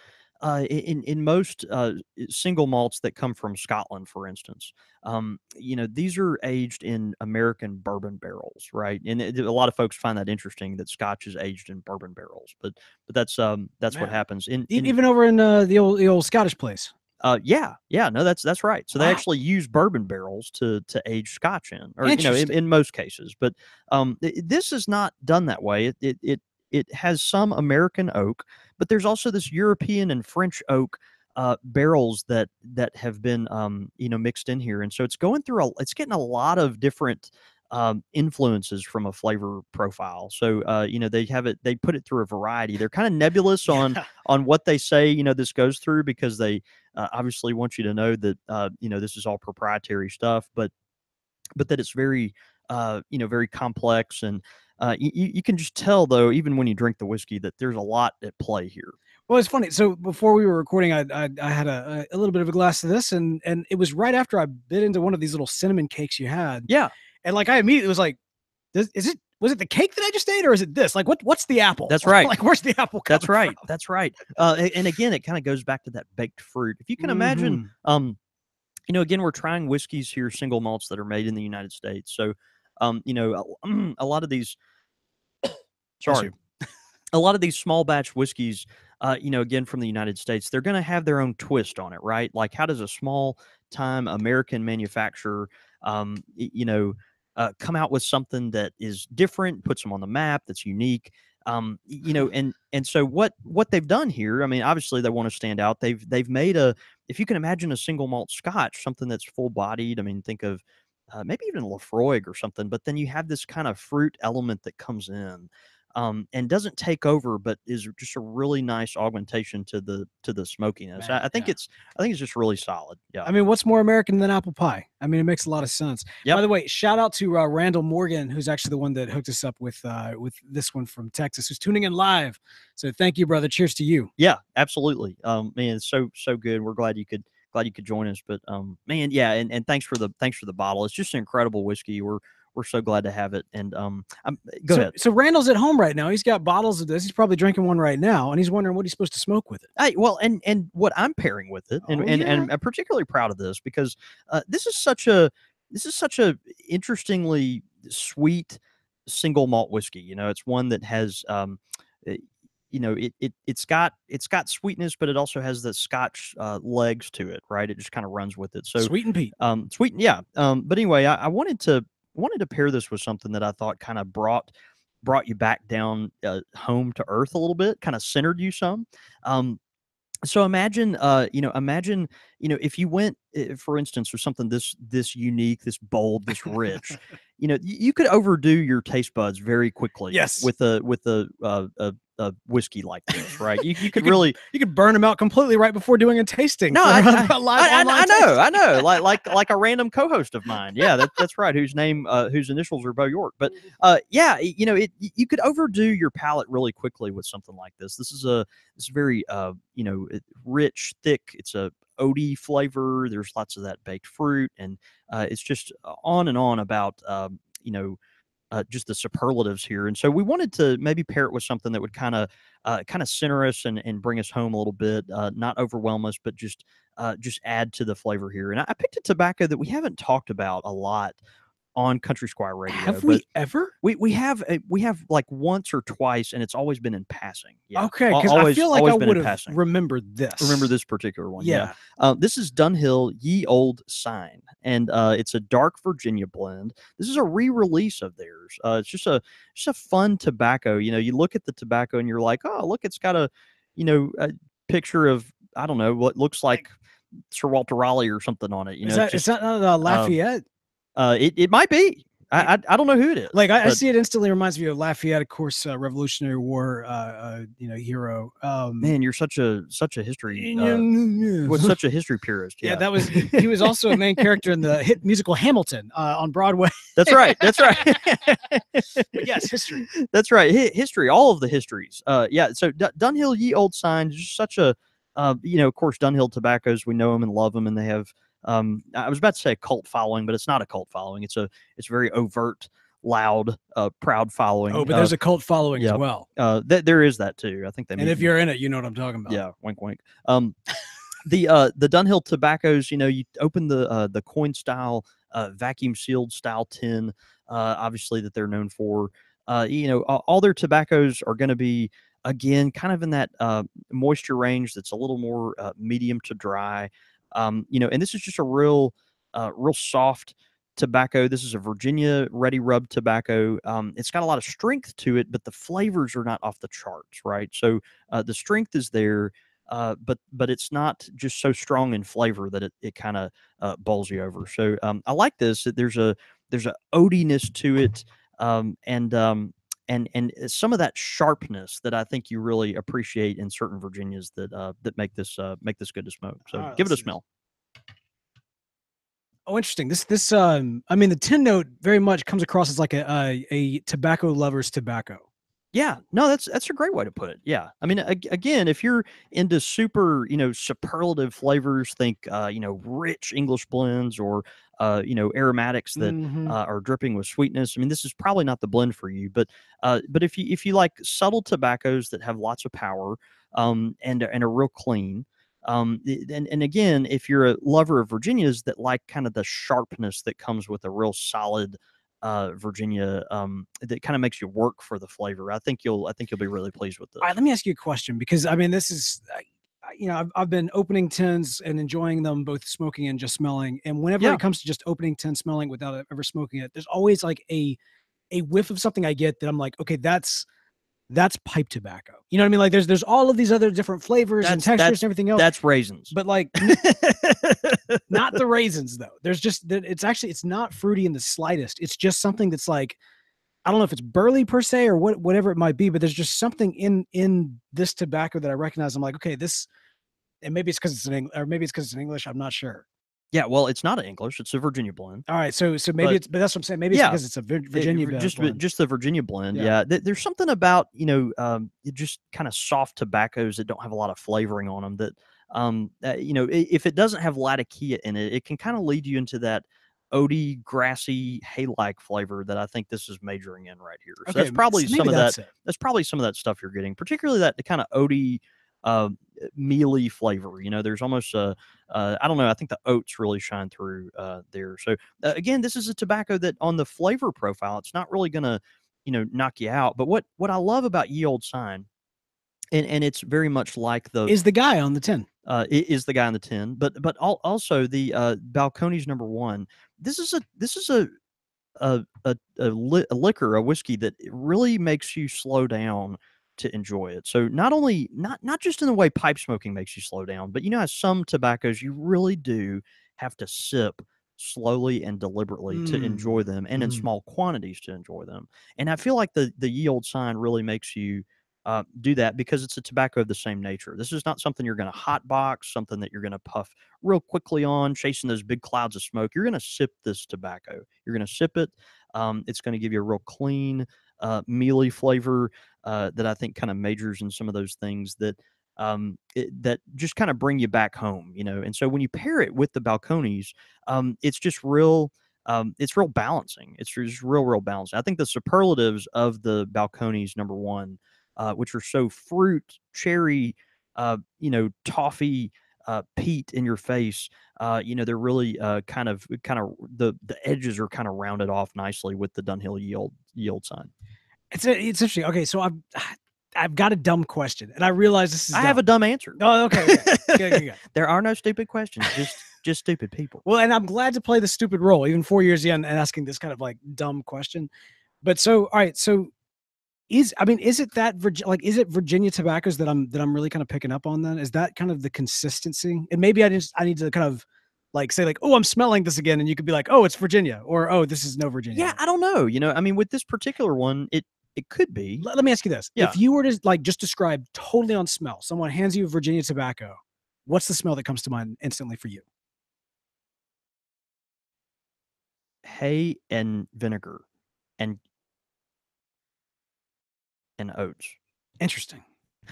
uh, in in most uh, single malts that come from Scotland, for instance, um, you know these are aged in American bourbon barrels, right? And it, a lot of folks find that interesting that Scotch is aged in bourbon barrels, but but that's um that's what happens in, in Even over in uh, the old the old Scottish place. uh, yeah, yeah, no, that's that's right. So they Wow. actually use bourbon barrels to to age Scotch in, or you know, in, in most cases. But um, th- this is not done that way. It, it it it has some American oak, but there's also this European and French oak uh, barrels that that have been um, you know mixed in here, and so it's going through a it's getting a lot of different um, influences from a flavor profile. So uh, you know they have it they put it through a variety. They're kind of nebulous on on what they say you know this goes through because they uh, obviously want you to know that uh, you know this is all proprietary stuff but but that it's very uh, you know very complex and uh, you, you can just tell though even when you drink the whiskey that there's a lot at play here Well, it's funny. So before we were recording, I I, I had a, a little bit of a glass of this, and and it was right after I bit into one of these little cinnamon cakes you had, yeah and like I immediately was like, "This is it? Was it the cake that I just ate, or is it this? Like, what what's the apple? That's right. like, where's the apple? that's right from? that's right uh, and again it kind of goes back to that baked fruit if you can imagine Mhm. um you know again we're trying whiskeys here single malts that are made in the united states so um you know a, lot of these sorry. a lot of these small batch whiskeys uh you know again from the united states they're going to have their own twist on it right? Like how does a small time american manufacturer um you know uh, come out with something that is different puts them on the map that's unique um you know and and so what what they've done here i mean obviously they want to stand out. They've they've made a if you can imagine a single malt scotch something that's full bodied i mean think of uh, maybe even Laphroaig or something but then you have this kind of fruit element that comes in um, and doesn't take over but is just a really nice augmentation to the to the smokiness I, I think yeah. it's i think it's just really solid yeah I mean, what's more American than apple pie? I mean, it makes a lot of sense. Yep. By the way, shout out to uh, Randall Morgan, who's actually the one that hooked us up with uh, with this one from Texas, who's tuning in live. So thank you, brother. Cheers to you. Yeah, absolutely. Um, man, it's so so good. We're glad you could glad you could join us. But um, man, yeah, and, and thanks for the thanks for the bottle. It's just an incredible whiskey. We're we're so glad to have it. And um, I'm, go so, ahead. So Randall's at home right now. He's got bottles of this. He's probably drinking one right now, and he's wondering what he's supposed to smoke with it. Hey, well, and and what I'm pairing with it, and Oh, and, yeah. and I'm particularly proud of this because uh, this is such a this is such a interestingly sweet single malt whiskey. You know, it's one that has um, eh, you know, it it it's got it's got sweetness, but it also has the Scotch uh, legs to it, right? It just kind of runs with it. So Sweet and Pete. um sweet yeah um but anyway I, I wanted to wanted to pair this with something that i thought kind of brought brought you back down uh, home to earth a little bit kind of centered you some um so imagine uh you know imagine you know if you went for instance with something this this unique this bold this rich you know you, you could overdo your taste buds very quickly Yes. with a with a uh, a, a whiskey like this right you, you could could- really You could burn them out completely right before doing a tasting. No, I- I, I, I know. I know, like like like a random co-host of mine. Yeah, that, that's right. Whose name, uh, whose initials are Beau York. But uh, yeah, you know, it you could overdo your palate really quickly with something like this. This is a this is very uh, you know, rich, thick. It's a oaty flavor. There's lots of that baked fruit, and uh, it's just on and on about um, you know. Uh, just the superlatives here, and so we wanted to maybe pair it with something that would kind of, uh, kind of center us and, and bring us home a little bit, uh, not overwhelm us, but just uh, just add to the flavor here. And I, I picked a tobacco that we haven't talked about a lot on Country Squire Radio. Have we ever? we we have uh, we have like once or twice, and it's always been in passing. Yeah, Okay, because I feel like I would have remembered this. Remember this particular one? Yeah. Uh, this is Dunhill Ye Old Sign, and uh, it's a dark Virginia blend. This is a re-release of theirs. Uh, it's just a just a fun tobacco. You know, you look at the tobacco and you're like, oh, look, it's got a you know a picture of I don't know what looks like Sir Walter Raleigh or something on it. You is know, that, just, is that not a Lafayette? Uh, it it might be. I I, I don't know who it is. Like I, I see it instantly reminds me of Lafayette, of course, uh, Revolutionary War, uh, uh, you know, hero. Um, man, you're such a such a history. Uh, was such a history purist. yeah, Yeah, that was. He was also a main character in the hit musical Hamilton uh, on Broadway. that's right. That's right. Yes, history. That's right. Hi- history, all of the histories. Uh, yeah. So D- Dunhill Ye Old Sign is just such a, uh, you know, of course, Dunhill Tobaccos. We know them and love them, and they have. Um, I was about to say a cult following, but it's not a cult following. It's a, it's very overt, loud, uh, proud following. Oh, but uh, there's a cult following yeah. as well. uh, th- there is that too. I think they. And if you're in it, you know what I'm talking about. yeah, wink, wink. Um, the uh the Dunhill tobaccos, you know, you open the uh the coin style, uh vacuum sealed style tin, uh obviously that they're known for. Uh, you know, all, all their tobaccos are going to be again kind of in that uh moisture range that's a little more uh, medium to dry. Um, you know, and this is just a real uh real soft tobacco. This is a Virginia ready rub tobacco. Um, it's got a lot of strength to it, but the flavors are not off the charts, right? So uh, the strength is there, uh, but but it's not just so strong in flavor that it, it kind of uh, bowls you over. So um, I like this. There's a there's a odiness to it, um, and um, and and uh, some of that sharpness that I think you really appreciate in certain Virginias that uh, that make this uh, make this good to smoke. So Alright, give it a let's see this. smell. Oh, interesting. This this um, I mean, the tin note very much comes across as like a a, a tobacco lover's tobacco. Yeah, no, that's that's a great way to put it. Yeah, I mean, ag- again, if you're into super, you know, superlative flavors, think, uh, you know, rich English blends or, uh, you know, aromatics that Mhm. uh, are dripping with sweetness. I mean, this is probably not the blend for you, but uh, but if you if you like subtle tobaccos that have lots of power um, and and are real clean, um, and and again, if you're a lover of Virginias that like kind of the sharpness that comes with a real solid uh, Virginia um, that kind of makes you work for the flavor, I think you'll I think you'll be really pleased with this. All right, let me ask you a question because I mean, this is, you know, I've, I've been opening tins and enjoying them both smoking and just smelling. And whenever Yeah. it comes to just opening tin smelling without ever smoking it, there's always like a a whiff of something I get that I'm like, okay, that's that's pipe tobacco. You know what I mean? Like there's there's all of these other different flavors and textures and everything else. That's raisins. but like not the raisins though. There's just that it's actually it's not fruity in the slightest. It's just something that's like I don't know if it's burley per se or what whatever it might be, but there's just something in in this tobacco that I recognize. I'm like, okay, this and maybe it's because it's an English or maybe it's because it's in English. I'm not sure. yeah, well, it's not an English; it's a Virginia blend. All right, so so maybe But- it's but that's what I'm saying. Maybe it's Yeah. because it's a Vir- Uh, Virginia blend. just v- just the Virginia blend. Yeah. Yeah, Th- there's something about you know um, just kind of soft tobaccos that don't have a lot of flavoring on them. That um, uh, you know, if it doesn't have latakia in it, it can kind of lead you into that oaty, grassy, hay-like flavor that I think this is majoring in right here. So Okay, that's probably so some of that. that's it. That's probably some of that stuff you're getting, particularly that kind of oaty, uh, mealy flavor. You know, there's almost a uh, I don't know. I think the oats really shine through uh, there. So uh, again, this is a tobacco that on the flavor profile, it's not really gonna, you know, knock you out. But what what I love about Ye Old Sign, and and it's very much like the Is the guy on the tin? uh, is the guy on the tin, but but al- also the uh, Balcones number one. This is a this is a a a, a, li- a liquor, a whiskey that really makes you slow down to enjoy it. So not only not not just in the way pipe smoking makes you slow down, but you know how some tobaccos you really do have to sip slowly and deliberately to enjoy them and in mhm. small quantities to enjoy them. And I feel like the the Ye Old Sign really makes you uh, do that because it's a tobacco of the same nature. This is not something you're going to hot box, something that you're going to puff real quickly on, chasing those big clouds of smoke. You're going to sip this tobacco. You're going to sip it. Um, it's going to give you a real clean, uh, mealy flavor uh, that I think kind of majors in some of those things that um, it, that just kind of bring you back home, you know. And so when you pair it with the Balcones, um, it's just real. Um, it's real balancing. It's just real, real balancing. I think the superlatives of the Balcones, number one, uh, which are so fruit, cherry, uh, you know, toffee, uh, peat in your face. Uh, you know, they're really uh, kind of, kind of the the edges are kind of rounded off nicely with the Dunhill yield yield sign. It's uh, it's interesting. Okay, so I've I've got a dumb question, and I realize this is. I have a dumb. dumb answer. Oh, okay. okay. There are no stupid questions, just just stupid people. Well, and I'm glad to play the stupid role, even four years in, and asking this kind of like dumb question. But so, all right, so is I mean, is it that Virgi- like is it Virginia tobaccos that I'm that I'm really kind of picking up on? Then is that kind of the consistency? And maybe I just I need to kind of Like say like, oh, I'm smelling this again, and you could be like, oh, it's Virginia, or oh, this is no Virginia. Yeah, I don't know. You know, I mean, with this particular one, it it could be. Let, let me ask you this: Yeah. If you were to like just describe totally on smell, someone hands you Virginia tobacco, what's the smell that comes to mind instantly for you? hay and vinegar and and oats Interesting,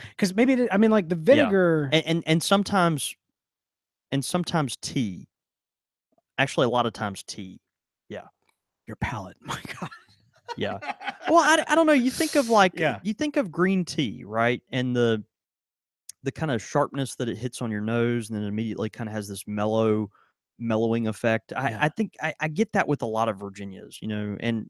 because maybe it, I mean like the vinegar. and, and and sometimes and sometimes tea actually a lot of times tea Yeah, your palate, my God. Yeah well I, I don't know you think of like Yeah. you think of green tea right and the the kind of sharpness that it hits on your nose and then immediately kind of has this mellow mellowing effect i, Yeah. I think I, I get that with a lot of virginias you know and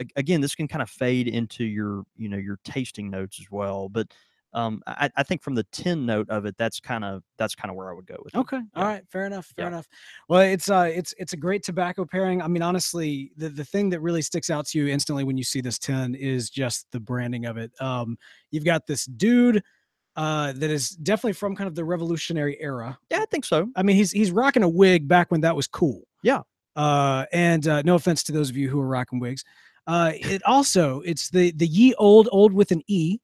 uh, again this can kind of fade into your you know your tasting notes as well but um i, I think from the 10 note of it that's kind of that's kind of where i would go with it. Okay. All Yeah. right. Fair enough. Fair Yeah. enough. Well, it's uh it's it's a great tobacco pairing. I mean, honestly, the, the thing that really sticks out to you instantly when you see this 10 is just the branding of it. Um, you've got this dude uh that is definitely from kind of the revolutionary era. yeah i think so I mean, he's he's rocking a wig back when that was cool. Yeah. Uh, and uh, no offense to those of you who are rocking wigs. Uh, it also it's the the ye old old with an e,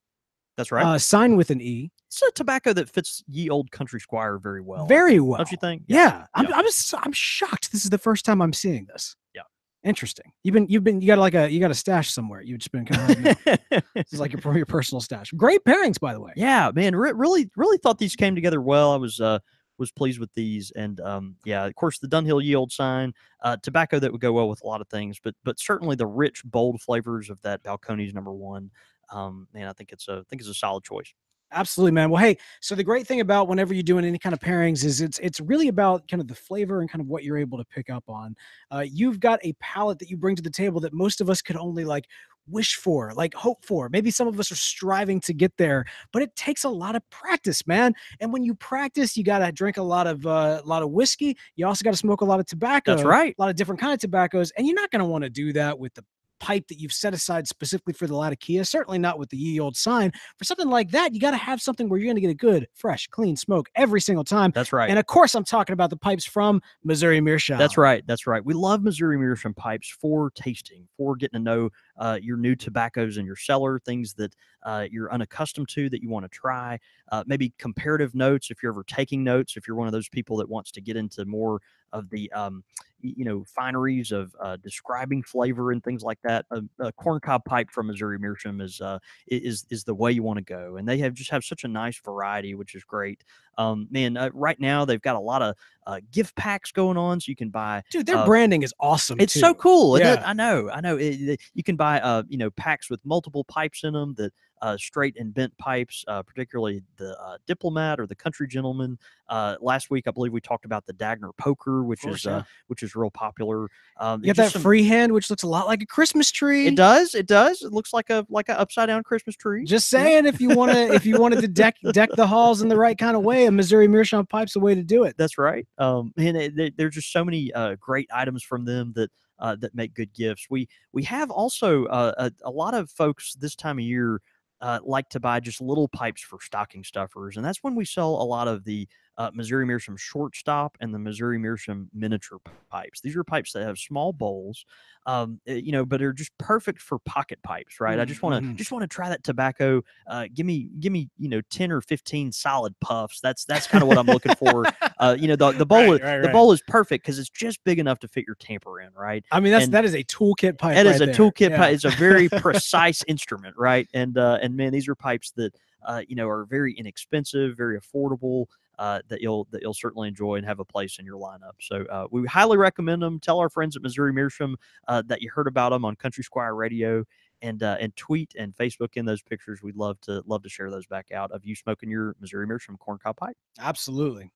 that's right uh, sign with an e, it's a tobacco that fits ye old country squire very well very well. don't you think Yeah, I'm Yeah. I'm I'm shocked. This is the first time I'm seeing this. Yeah. Interesting. You've been you've been you got like a you got a stash somewhere. You've just been kind of this is like your your personal stash. Great pairings, by the way. yeah man re- really really thought these came together well i was uh was pleased with these and um yeah of course the dunhill ye old sign uh tobacco that would go well with a lot of things but but certainly the rich bold flavors of that balcones number one um man i think it's a I think it's a solid choice Absolutely, man. Well, hey, so the great thing about whenever you're doing any kind of pairings is it's it's really about kind of the flavor and kind of what you're able to pick up on. Uh, you've got a palate that you bring to the table that most of us could only like wish for, like hope for. Maybe some of us are striving to get there, but it takes a lot of practice, man. And when you practice, you got to drink a lot of uh, a lot of whiskey. You also got to smoke a lot of tobacco. that's right A lot of different kind of tobaccos, and you're not going to want to do that with the pipe that you've set aside specifically for the Latakia. Certainly not with the ye old sign. For something like that, you got to have something where you're going to get a good, fresh, clean smoke every single time. that's right And of course, I'm talking about the pipes from Missouri Meerschaum. That's right. That's right. We love Missouri Meerschaum pipes for tasting, for getting to know uh, your new tobaccos in your cellar, things that uh, you're unaccustomed to that you want to try. Uh, maybe comparative notes if you're ever taking notes. If you're one of those people that wants to get into more of the um, you know fineries of uh, describing flavor and things like that, a, a corncob pipe from Missouri Meerschaum is uh, is is the way you want to go. And they have just have such a nice variety, which is great. Um, man, uh, right now they've got a lot of uh, gift packs going on, so you can buy Dude, their uh, branding is awesome. it's so cool. and it- Yeah. I know. I know. It, it- you can buy, uh, you know, packs with multiple pipes in them that uh, straight and bent pipes, uh, particularly the uh, Diplomat or the Country Gentleman. Uh, last week, I believe we talked about the Dagner Poker, which course, is yeah. uh, which is real popular. Um, You got that some- freehand, which looks a lot like a Christmas tree. It does. It does. It looks like a like an upside down Christmas tree. Just Yeah. saying, if you want to, if you wanted to deck deck the halls in the right kind of way, a Missouri Meerschaum pipe's the way to do it. That's right. Um, and it, there- there's just so many uh, great items from them that uh, that make good gifts. We we have also uh, a, a lot of folks this time of year uh, like to buy just little pipes for stocking stuffers, and that's when we sell a lot of the uh, Missouri Meerschaum shortstop and the Missouri Meerschaum miniature pipes. These are pipes that have small bowls, um, uh, you know, but are just perfect for pocket pipes, right? I Mm, just want to mhm. just want to try that tobacco. Uh, give me give me you know ten or fifteen solid puffs. That's that's kind of what I'm looking for. Uh, you know, the the bowl Right, is, right, the right. bowl is perfect because it's just big enough to fit your tamper in, right? I mean, that's and- that is a toolkit pipe. It is a there. toolkit Yeah. pipe. It's a very precise instrument, right? And uh, and man, these are pipes that uh, you know are very inexpensive, very affordable. Uh, that you'll that you'll certainly enjoy and have a place in your lineup. So uh, we highly recommend them. Tell our friends at Missouri Meerschaum uh, that you heard about them on Country Squire Radio, and uh, and tweet and Facebook in those pictures. We'd love to love to share those back out of you smoking your Missouri Meerschaum corncob pipe. Absolutely.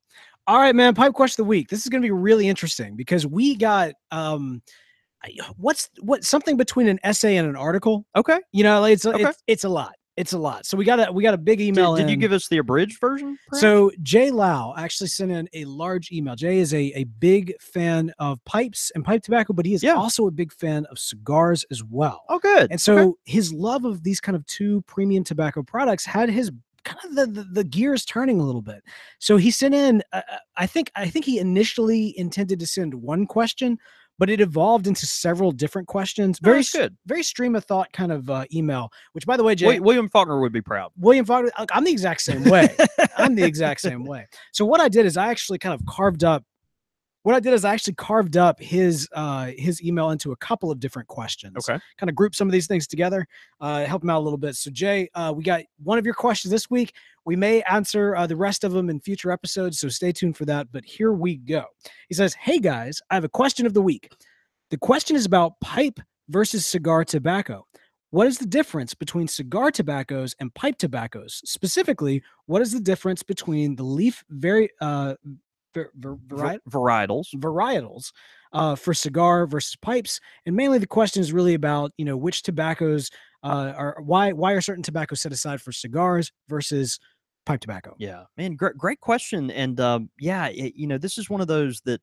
All right, man. Pipe question of the week. This is going to be really interesting because we got um, what's what something between an essay and an article. Okay. You know, like, it's Okay. it's it's a lot. It's a lot. So we got a we got a big email. did you in. give us the abridged version? perhaps? So Jay Lau actually sent in a large email. Jay is a, a big fan of pipes and pipe tobacco, but he is Yeah. also a big fan of cigars as well. oh, good. And so his love of these kind of two premium tobacco products had his kind of the, the, the gears turning a little bit. So he sent in. Uh, uh I think I think he initially intended to send one question, but it evolved into several different questions. Very good, very stream of thought kind of uh, email. Which, by the way, Jay, William Faulkner would be proud. William Faulkner, I'm the exact same way. I'm the exact same way. So what I did is I actually kind of carved up what I did is I actually carved up his uh, his email into a couple of different questions. Okay. Kind of group some of these things together, uh, help him out a little bit. So Jay, uh, we got one of your questions this week. We may answer uh, the rest of them in future episodes, so stay tuned for that. But here we go. He says, "Hey guys, I have a question of the week. The question is about pipe versus cigar tobacco." What is the difference between cigar tobaccos and pipe tobaccos? Specifically, what is the difference between the leaf very uh, vari- varietals. varietals uh, for cigar versus pipes. And mainly the question is really about you know which tobaccos uh, are why why are certain tobaccos set aside for cigars versus pipe tobacco? Yeah. Man great great question. And um, yeah it, you know this is one of those that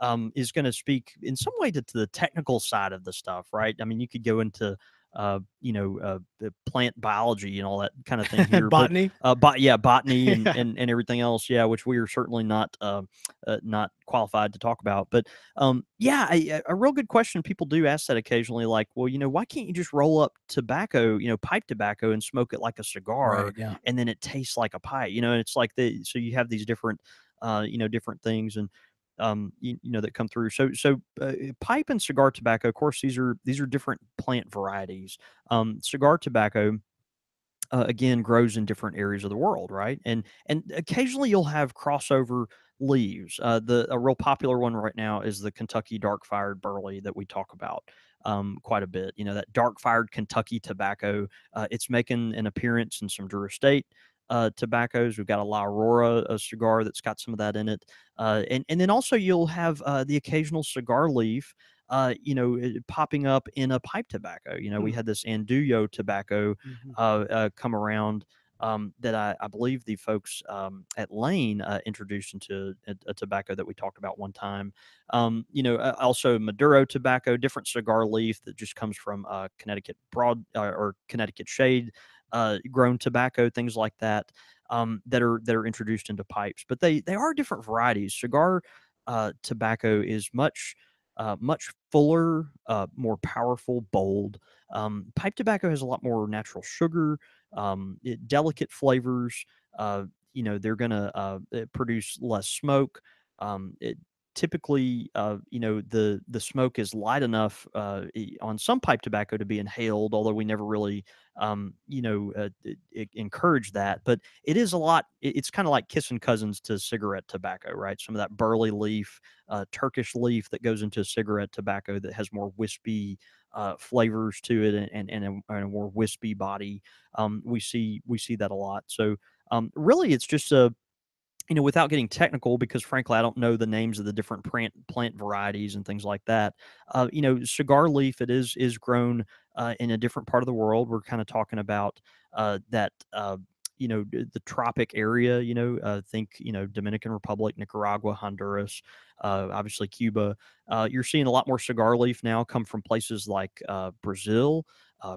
um, is going to speak in some way to, to the technical side of the stuff right? I mean you could go into uh, you know, uh, plant biology and all that kind of thing here. botany, but, uh, bot, yeah, botany and, yeah. and, and everything else. Yeah, which we are certainly not uh, uh, not qualified to talk about. But um, yeah, a, a real good question. People do ask that occasionally, like, well, you know, why can't you just roll up tobacco, you know, pipe tobacco and smoke it like a cigar, right, yeah. and then it tastes like a pipe. You know, And it's like the so you have these different, uh, you know, different things and um, you, you, know that come through. So so uh, pipe and cigar tobacco, of course, these are these are different plant varieties. Um, cigar tobacco. Uh, again, grows in different areas of the world, right? And and occasionally you'll have crossover leaves. Uh, the a real popular one right now is the Kentucky dark fired burley that we talk about um, quite a bit. You know that dark fired Kentucky tobacco. Uh, it's making an appearance in some Drew Estate uh, tobaccos. We've got a La Aurora a cigar that's got some of that in it, uh, and and then also you'll have uh, the occasional cigar leaf. Uh, you know, popping up in a pipe tobacco. You know, mm-hmm. we mm. had this Andullo tobacco mm-hmm. Uh, uh, come around um, that I, I, believe the folks um, at Lane uh, introduced into a, a, tobacco that we talked about one time. Um, you know, also Maduro tobacco, different cigar leaf that just comes from uh, Connecticut broad uh, or Connecticut shade uh, grown tobacco, things like that, um, that are that are introduced into pipes. But they they are different varieties. Cigar uh, tobacco is much uh, much fuller, uh, more powerful, bold. Um, pipe tobacco has a lot more natural sugar, um, it, delicate flavors. Uh, you know, they're gonna uh, produce less smoke. Um, it, typically, uh, you know, the the smoke is light enough uh, on some pipe tobacco to be inhaled, although we never really, um, you know, uh, encourage that. But it is a lot. it's kind of like kissing cousins to cigarette tobacco, right? Some of that burley leaf, uh, Turkish leaf that goes into cigarette tobacco that has more wispy uh, flavors to it and and, and, a, and a more wispy body. Um, we see we see that a lot. So um, really, it's just a you know, without getting technical, because frankly, I don't know the names of the different plant plant varieties and things like that. Uh, you know, cigar leaf it is is grown uh, in a different part of the world. We're kind of talking about uh, that. Uh, you know the tropic area. You know, uh, think you know Dominican Republic, Nicaragua, Honduras, uh, obviously Cuba. you're seeing a lot more cigar leaf now come from places like Brazil,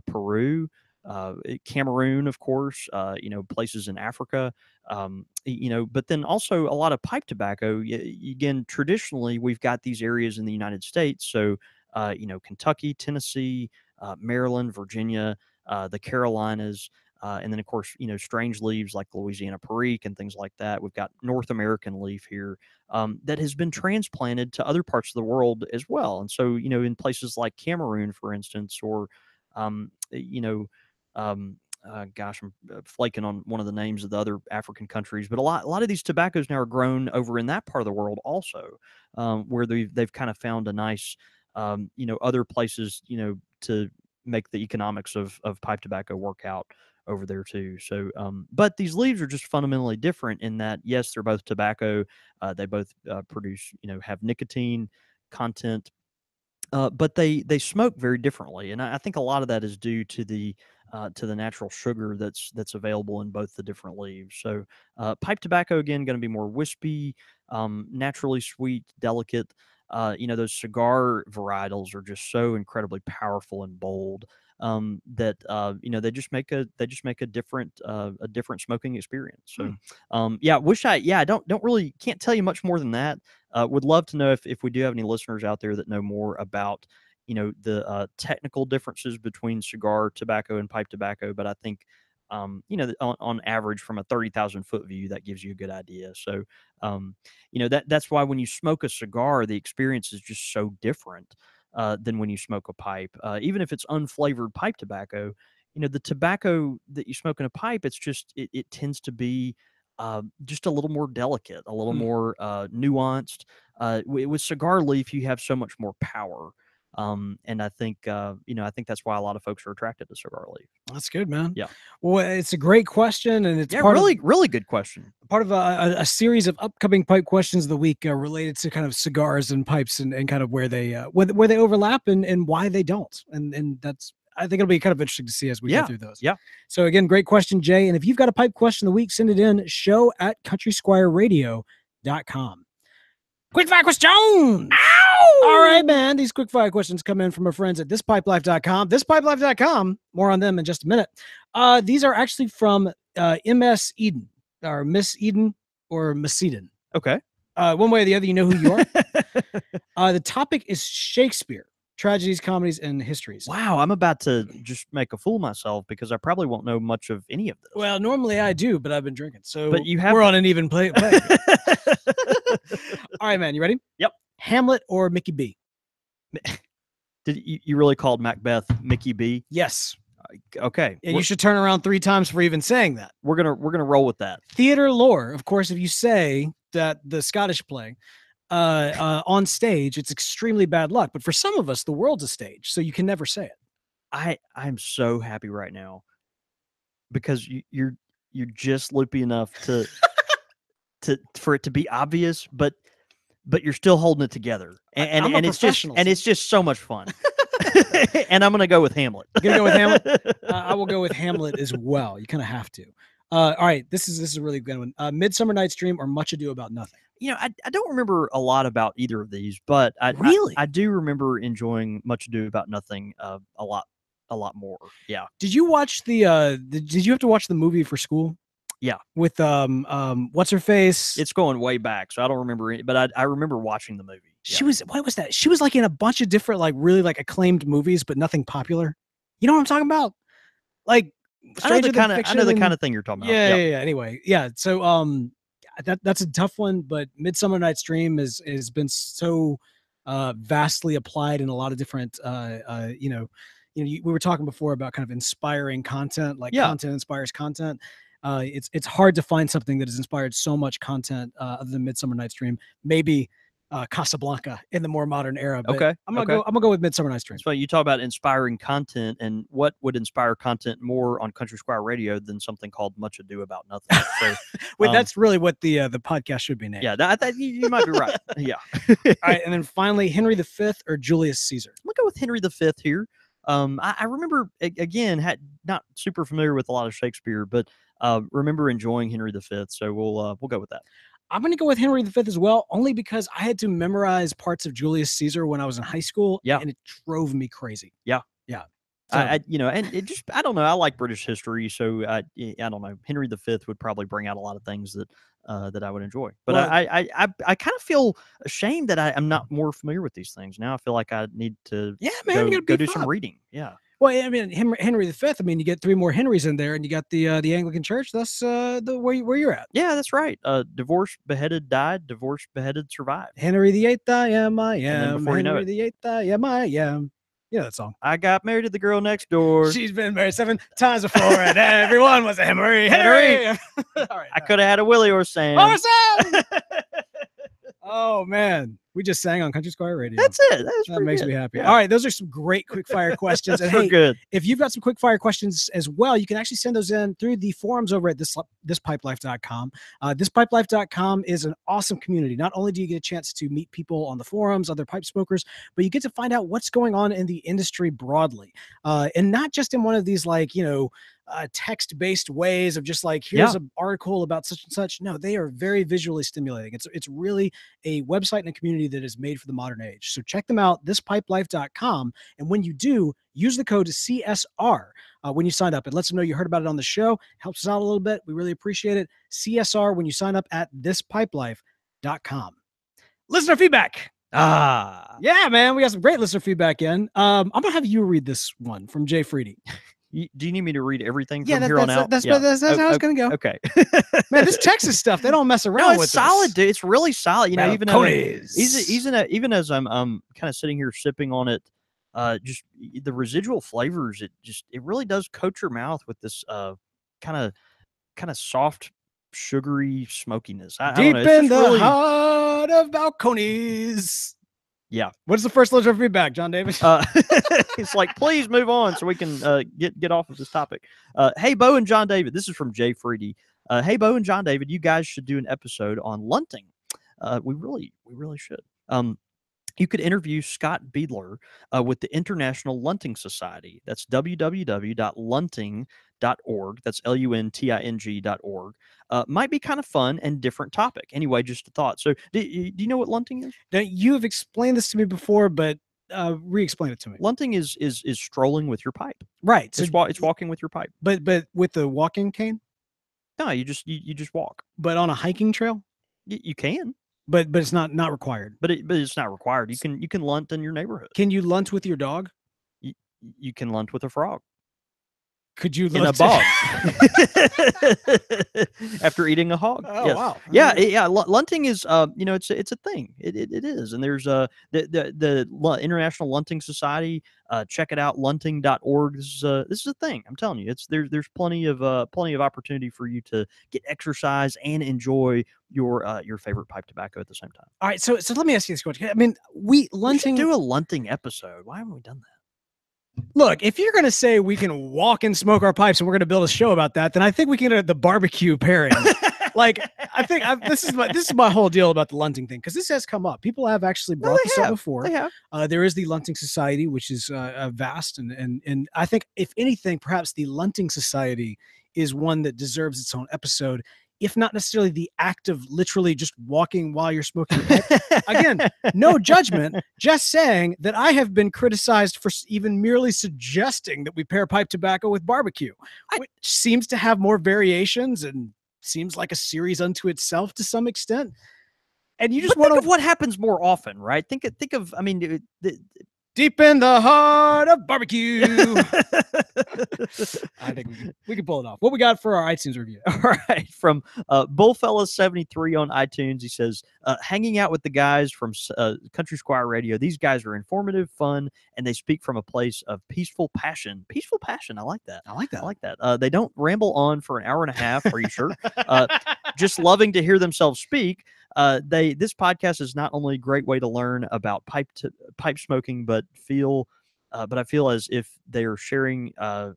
Peru uh, eh, Cameroon, of course, uh, you know, places in Africa, um, you know, but then also a lot of pipe tobacco. Again, traditionally, we've got these areas in the United States. So, uh, you know, Kentucky, Tennessee, uh, Maryland, Virginia, uh, the Carolinas. Uh, and then, of course, you know, strange leaves like Louisiana Perique and things like that. We've got North American leaf here um, that has been transplanted to other parts of the world as well. And so, you know, in places like Cameroon, for instance, or, um, you know, um, uh, gosh, I'm uh, flaking on one of the names of the other African countries, but a lot, a lot of these tobaccos now are grown over in that part of the world also, um, where they've they've kind of found a nice, um, you know, other places, you know, to make the economics of of pipe tobacco work out over there too. So, um, but these leaves are just fundamentally different in that yes, they're both tobacco. Uh, they both uh, produce, you know, have nicotine content, uh, but they they smoke very differently, and I, I, think a lot of that is due to the uh, to the natural sugar that's that's available in both the different leaves. So uh, pipe tobacco again going to be more wispy, um, naturally sweet, delicate. Uh, you know those cigar varietals are just so incredibly powerful and bold. um, that uh, you know they just make a they just make a different uh, a different smoking experience. So Hmm. um, yeah, wish I yeah I don't don't really can't tell you much more than that. Uh, would love to know if if we do have any listeners out there that know more about you know the uh, technical differences between cigar tobacco and pipe tobacco. But I think um, you know on, on average from a thirty thousand foot view that gives you a good idea. So um, you know that that's why when you smoke a cigar, the experience is just so different uh, than when you smoke a pipe. Uh, even if it's unflavored pipe tobacco, you know the tobacco that you smoke in a pipe, it's just it, it tends to be uh, just a little more delicate, a little Mm. more uh, nuanced. Uh, with cigar leaf, you have so much more power. Um, and I think uh, you know I think that's why a lot of folks are attracted to cigar leaf. That's good, man. Yeah. Well, it's a great question, and it's yeah, part really, of really good question. part of a, a, series of upcoming pipe questions of the week uh, related to kind of cigars and pipes and, and kind of where they uh, where, where they overlap and, and why they don't. And and that's I think it'll be kind of interesting to see as we Yeah, go through those. yeah. So again, great question, Jay. And if you've got a pipe question of the week, send it in show at countrysquireradio.com. Quick fire questions. All right, man. These quick fire questions come in from our friends at thispipelife.com. Thispipelife.com. More on them in just a minute. Uh, these are actually from uh, MS Eden or Miss Eden or Miss Eden. Okay. Uh, one way or the other, you know who you are. uh, the topic is Shakespeare, tragedies, comedies, and histories. Wow, I'm about to just make a fool of myself because I probably won't know much of any of this. Well, normally I do, but I've been drinking. So But you have- we're on an even play. play. All right, man. You ready? Yep. Hamlet or Mickey B? Did you, you really called Macbeth Mickey B? Yes. Okay, And we're, you should turn around three times for even saying that. we're gonna we're gonna roll with that. theater lore of course if you say that the scottish play uh, uh on stage it's extremely bad luck but for some of us the world's a stage so you can never say it I I'm so happy right now because you, you're you're just loopy enough to to for it to be obvious, but but you're still holding it together, and and, and it's just and so- it's just so much fun. and I'm gonna go with Hamlet. You're gonna go with Hamlet? uh, i will go with hamlet as well you kind of have to uh all right this is this is a really good one uh midsummer night's dream or much ado about nothing you know, I, I don't remember a lot about either of these, but I I- Really? I, do remember enjoying Much Ado About Nothing uh, a lot a lot more. Yeah. did you watch the uh the, did you have to watch the movie for school Yeah. with um um what's her face It's going way back, so I don't remember it, but I, I remember watching the movie. She was what was that? She was like in a bunch of different like really like acclaimed movies, but nothing popular. You know what I'm talking about? Like I know the kind of I know the kind of thing you're talking about. yeah, yeah, yeah. Anyway, yeah. So um, that that's a tough one, but Midsummer Night's Dream is has been so uh vastly applied in a lot of different uh uh you know you know you, we were talking before about kind of inspiring content like Yeah. content inspires content uh it's it's hard to find something that has inspired so much content uh other than midsummer night's dream maybe uh casablanca in the more modern era Okay, i'm gonna okay. go i'm gonna go with midsummer night's dream So you talk about inspiring content, and what would inspire content more on Country Squire Radio than something called Much Ado About Nothing? So wait um, that's really what the uh, the podcast should be named yeah, that, that you, you might be right. Yeah, all right and then finally henry v or julius caesar I'm gonna go with Henry V here. Um, I, I remember again, had not super familiar with a lot of Shakespeare, but uh, remember enjoying Henry V. So we'll uh, we'll go with that. I'm going to go with Henry V as well, only because I had to memorize parts of Julius Caesar when I was in high school. Yeah. And it drove me crazy. Yeah. Yeah. So- I, you know, and it just I don't know. I like British history, so I don't know. Henry V would probably bring out a lot of things that uh, that I would enjoy. But Well- I, I, I, I kind of feel ashamed that I, I'm not more familiar with these things now. I feel like I need to yeah, man. go, go do beef some reading. Yeah, Well, I mean, Henry, V. I mean, you get three more Henrys in there, and you got the uh, the Anglican Church. That's uh, the where, you- where you're at. yeah, that's right. Uh, divorced, beheaded, died. Divorced, beheaded, survived. Henry the Eighth, I am, I am. before you know Henry Eighth, I am, I am. Yeah, that song. I got married to the girl next door. She's been married seven times before, and everyone was a Henry. Henry. Henry. All right. I could have had a Willie or Sam. Oh, Sam! oh man, we just sang on Country Squire Radio. That's it. That's that makes good. me happy. Yeah. All right, those are some great quick fire questions. And That's hey, good. if you've got some quick fire questions as well, you can actually send those in through the forums over at this thispipelife.com. Uh, thispipelife.com is an awesome community. Not only do you get a chance to meet people on the forums, other pipe smokers, but you get to find out what's going on in the industry broadly, uh, and not just in one of these like you know. Uh, text-based ways of just like here's Yeah. an article about such and such. No, they are very visually stimulating. It's it's really a website and a community that is made for the modern age. So check them out, thispipelife.com. And when you do, use the code to CSR uh, when you sign up. It lets them know you heard about it on the show, helps us out a little bit. We really appreciate it. CSR when you sign up at thispipelife.com. Listener feedback. Ah, Yeah, man, we got some great listener feedback in. Um, I'm gonna have you read this one from Jay Freedy. You- do you need me to read everything Yeah, from that- here on that's- out? that's- Yeah. that's- that's O- how it's gonna go. Okay. Man, this Texas stuff, they don't mess around no, with it's solid, this. dude. It's really solid. You know, even though it- Balcones. Easy, even a, even as I'm um kind of sitting here sipping on it, uh, just the residual flavors. It just it really does coat your mouth with this uh kind of kind of soft, sugary smokiness. I, I don't Deep know, in the really, heart of Balcones. Yeah. What's the first listener feedback, John David? Uh, it's like, please move on so we can uh, get get off of this topic. Uh, hey, Beau and John David. This is from Jay Freedy. Uh, hey, Beau and John David. You guys should do an episode on lunting. Uh, we really, we really should. Um, you could interview Scott Beadler uh, with the International Lunting Society. That's www.lunting.org. That's L U N T I N G.org. Uh, might be kind of fun and different topic. Anyway, just a thought. So, do, you- do you know what lunting is? Now, you have explained this to me before, but uh, re-explain it to me. Lunting is is is strolling with your pipe. Right. So, It's, wa- it's walking with your pipe. but but with the walking cane, No, you just you, you just walk. but on a hiking trail, Y- you can, but but it's not not required. but it, but it's not required. You can you can lunt in your neighborhood. Can you lunt with your dog? Y- You can lunt with a frog Could you in a bog after eating a hog. oh yes. wow. Yeah, it- yeah. Lunting is, uh, you know, it's a, it's a thing. It, it, it is, and there's uh, the the the International Lunting Society. Uh, check it out, lunting.org. This is a this is a thing. I'm telling you, it's there's there's plenty of uh plenty of opportunity for you to get exercise and enjoy your uh your favorite pipe tobacco at the same time. All right. So so let me ask you this question. I mean, we We lunting. do a lunting episode. Why haven't we done that? Look, if you're gonna say we can walk and smoke our pipes and we're gonna build a show about that, then I think we can get the barbecue pairing. like I think i this is my this is my whole deal about the lunting thing because this has come up. People have actually brought they this up before. They have. Uh, there is the Lunting Society, which is uh, uh, vast, and and and I think if anything, perhaps the Lunting Society is one that deserves its own episode, if not necessarily the act of literally just walking while you're smoking. Again, no judgment, just saying that I have been criticized for even merely suggesting that we pair pipe tobacco with barbecue, which seems to have more variations and seems like a series unto itself to some extent. And you just want of to what happens more often, right? Think of think of. I mean, it- the, deep in the heart of barbecue. I think we can, we can pull it off. What we got for our iTunes review? All right, from uh, Bullfella73 on iTunes, he says, uh, hanging out with the guys from uh, Country Squire Radio. These guys are informative, fun, and they speak from a place of peaceful passion. Peaceful passion. I like that. I like that. I like that. Uh, they don't ramble on for an hour and a half. Are you sure? Uh, just loving to hear themselves speak. Uh, they this podcast is not only a great way to learn about pipe to, pipe smoking, but feel, uh, but I feel as if they are sharing uh,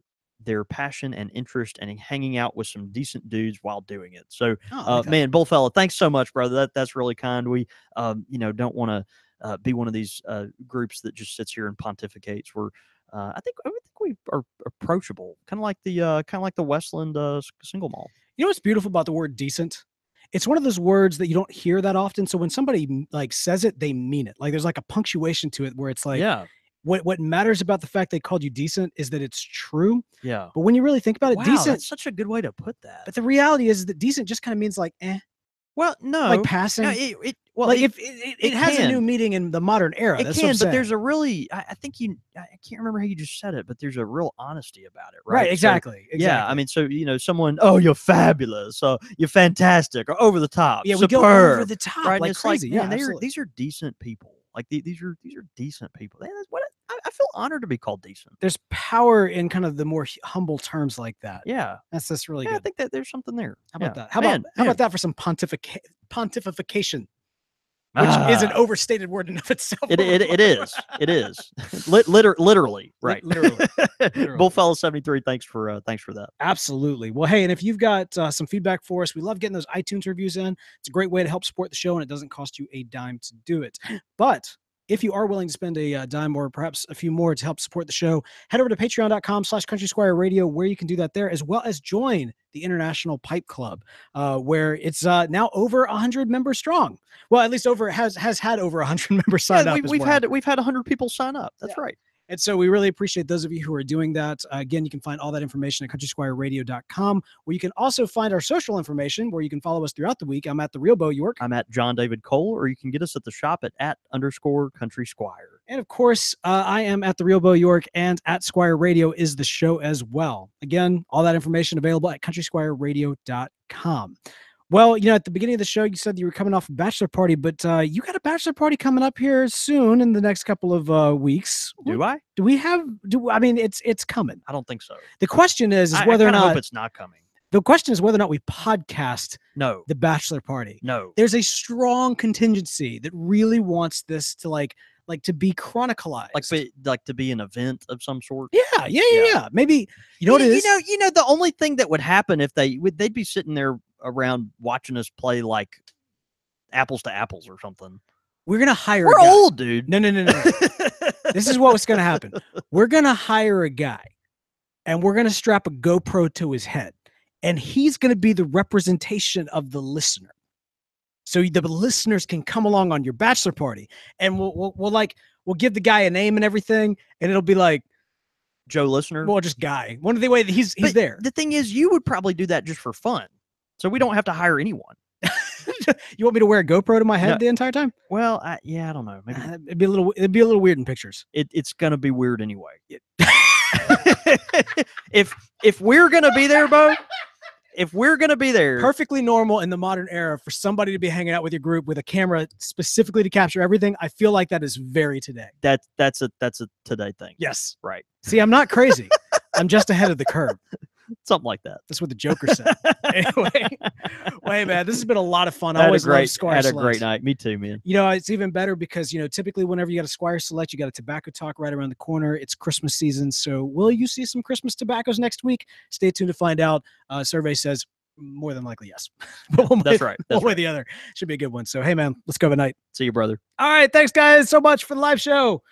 their passion and interest and hanging out with some decent dudes while doing it. So, Oh, uh, man, Bullfella, thanks so much, brother. That that's really kind. We, um, you know, don't want to uh, be one of these uh, groups that just sits here and pontificates. We're uh, I think I think we are approachable, kind of like the uh, kind of like the Westland uh, single malt. You know what's beautiful about the word decent? It's one of those words that you don't hear that often. So when somebody like says it, they mean it. Like there's like a punctuation to it where it's like yeah, what what matters about the fact they called you decent is that it's true. yeah. But when you really think about it, Wow, decent. that's such a good way to put that. But the reality is that decent just kind of means like eh, well, no, like passing. no, it, it well, like it, if it, it, has a new can. meaning in the modern era. it can, but there's a really I, I think you I can't remember how you just said it, but there's a real honesty about it, right? right, So, exactly, Yeah, I mean, so you know, someone, oh, you're fabulous, so you're fantastic, or over the top, yeah, we go over the top right? Like it's crazy. like, yeah, man, they are, these are decent people. Like the- these are these are decent people. That's what I, feel honored to be called decent. there's power in kind of the more humble terms like that. Yeah, That's just really yeah, I think that there's something there. How about Yeah. that? How Man, about how about that for some pontifica- pontification, which is an Ah, overstated word in of itself. It, it, it is. It is. Lit, liter, literally, right? literally, literally. Bullfella seventy three. Thanks for uh, thanks for that. Absolutely. Well, hey, and if you've got uh, some feedback for us, we love getting those iTunes reviews in. It's a great way to help support the show, and it doesn't cost you a dime to do it. But if you are willing to spend a uh, dime or perhaps a few more to help support the show, head over to patreon.com slash country squire radio where you can do that there as well as join the International Pipe Club, uh, where it's uh, now over 100 members strong. Well, at least over has has had over 100 members sign Yeah, up. we, we've well. had we've had 100 people sign up. That's right. And so we really appreciate those of you who are doing that. Uh, again, you can find all that information at countrysquireradio.com, where you can also find our social information, where you can follow us throughout the week. I'm at the Real Beau York. I'm at John David Cole, or you can get us at the shop at at underscore Country Squire. And of course, uh, I am at the Real Beau York and at Squire Radio is the show as well. Again, all that information available at countrysquireradio.com. Well, you know, at the beginning of the show, you said you were coming off a bachelor party, but uh, you got a bachelor party coming up here soon in the next couple of uh, weeks. Do I? Do we have? Do I mean it's it's coming? I don't think so. The question is, is I, whether I or not it's not coming. the question is whether or not we podcast No, the bachelor party. no. There's a strong contingency that really wants this to like like to be chronicalized. Like, be, like to be an event of some sort. yeah, yeah, yeah, Yeah. Maybe you know what it you know, you know, the only thing that would happen if they would they'd be sitting there around watching us play like apples to apples or something. We're gonna hire. We're old, dude. No, no, no, no. this is what's gonna happen. We're gonna hire a guy, and we're gonna strap a GoPro to his head, and he's gonna be the representation of the listener. So the listeners can come along on your bachelor party, and we'll we'll, we'll like we'll give the guy a name and everything, and it'll be like, Joe listener. well, just guy. One of the way that he's he's But there. The thing is, you would probably do that just for fun, so we don't have to hire anyone. you want me to wear a GoPro to my head No. the entire time? Well, I, yeah, I don't know. Maybe Uh, It'd be a little. It'd be a little weird in pictures. it, it's gonna be weird anyway. if if we're gonna be there, Beau, if we're gonna be there, Perfectly normal in the modern era for somebody to be hanging out with your group with a camera specifically to capture everything. I feel like that is very today. that that's a that's a today thing. Yes. Right. See, I'm not crazy. I'm just ahead of the curve. Something like that. That's what the Joker said. anyway, wait, man, this has been a lot of fun. I a always love great Squire had a Select. great night. Me too, man. You know, it's even better because you know typically whenever you got a Squire Select, you got a tobacco talk right around the corner. It's Christmas season, so will you see some Christmas tobaccos next week? Stay tuned to find out. Uh, survey says more than likely yes. but one That's way- right. One That's way or the other should be a good one. So hey, man, let's go have a night. See you, brother. All right, thanks guys so much for the live show.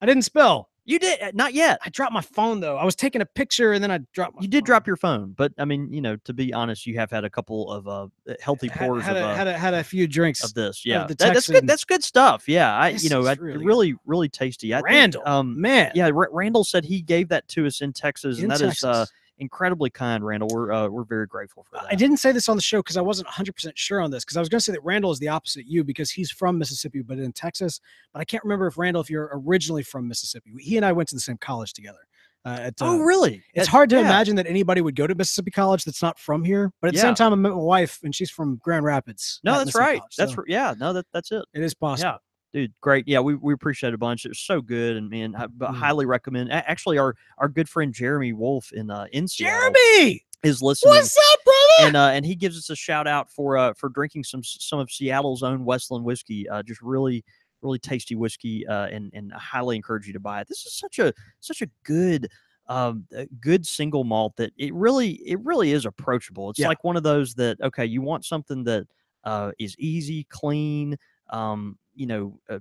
I didn't spill. You did uh, not yet. I dropped my phone though. I was taking a picture and then I dropped. My You did phone. drop your phone, but I mean, you know, to be honest, you have had a couple of uh healthy had, pours had, of, a, uh, had a had a few drinks. of this. Yeah, the That- that's good. That's good stuff. Yeah, I This you know, I, really really really, tasty. I think, Randall, um, man, yeah, Ra- Randall said he gave that to us in Texas, in and that is uh, Texas. Incredibly kind, Randall. We're uh, we're very grateful for that. I didn't say this on the show because I wasn't 100% sure on this because I was going to say that Randall is the opposite you because he's from Mississippi but in Texas. But I can't remember if Randall, if you're originally from Mississippi. He and I went to the same college together. Uh, at, Oh, uh, really? It's hard to yeah. imagine that anybody would go to Mississippi College that's not from here. But at the same time, I met my wife and she's from Grand Rapids. No, that's right. College, That's so yeah. No, that that's it. it is possible. Yeah. Dude, great. Yeah, we, we appreciate it a bunch. It was so good, and man, I but Mm. highly recommend. Actually, our our good friend Jeremy Wolf in uh in Seattle Jeremy, is listening. what's up, brother? and uh, and he gives us a shout out for uh, for drinking some some of Seattle's own Westland whiskey. Uh, just really really tasty whiskey, uh, and and I highly encourage you to buy it. This is such a such a good um a good single malt that it really it really is approachable. It's Yeah. like one of those that okay, you want something that uh, is easy, clean, um, you know. Uh,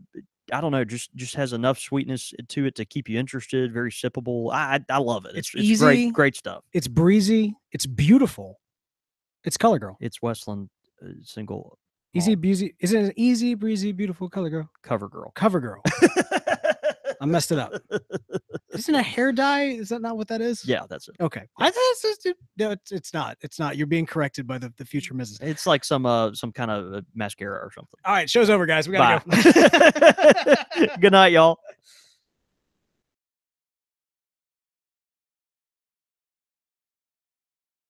I don't know, just just has enough sweetness to it to keep you interested. Very sippable. I I, love it. It's It's, it's, easy. great, great stuff. it's breezy. It's beautiful. It's Color Girl. It's Westland uh, single Easy, breezy. Is it an easy, breezy, beautiful Color Girl? cover girl. Cover Girl. I messed it up. Isn't a hair dye? Is that not what that is? yeah, that's it. Okay. I thought it's just, no, it's, it's not. It's not. You're being corrected by the, the future Mrs. It's like some uh some kind of uh, mascara or something. All right, show's over, guys. We gotta Bye. go. Good night, y'all.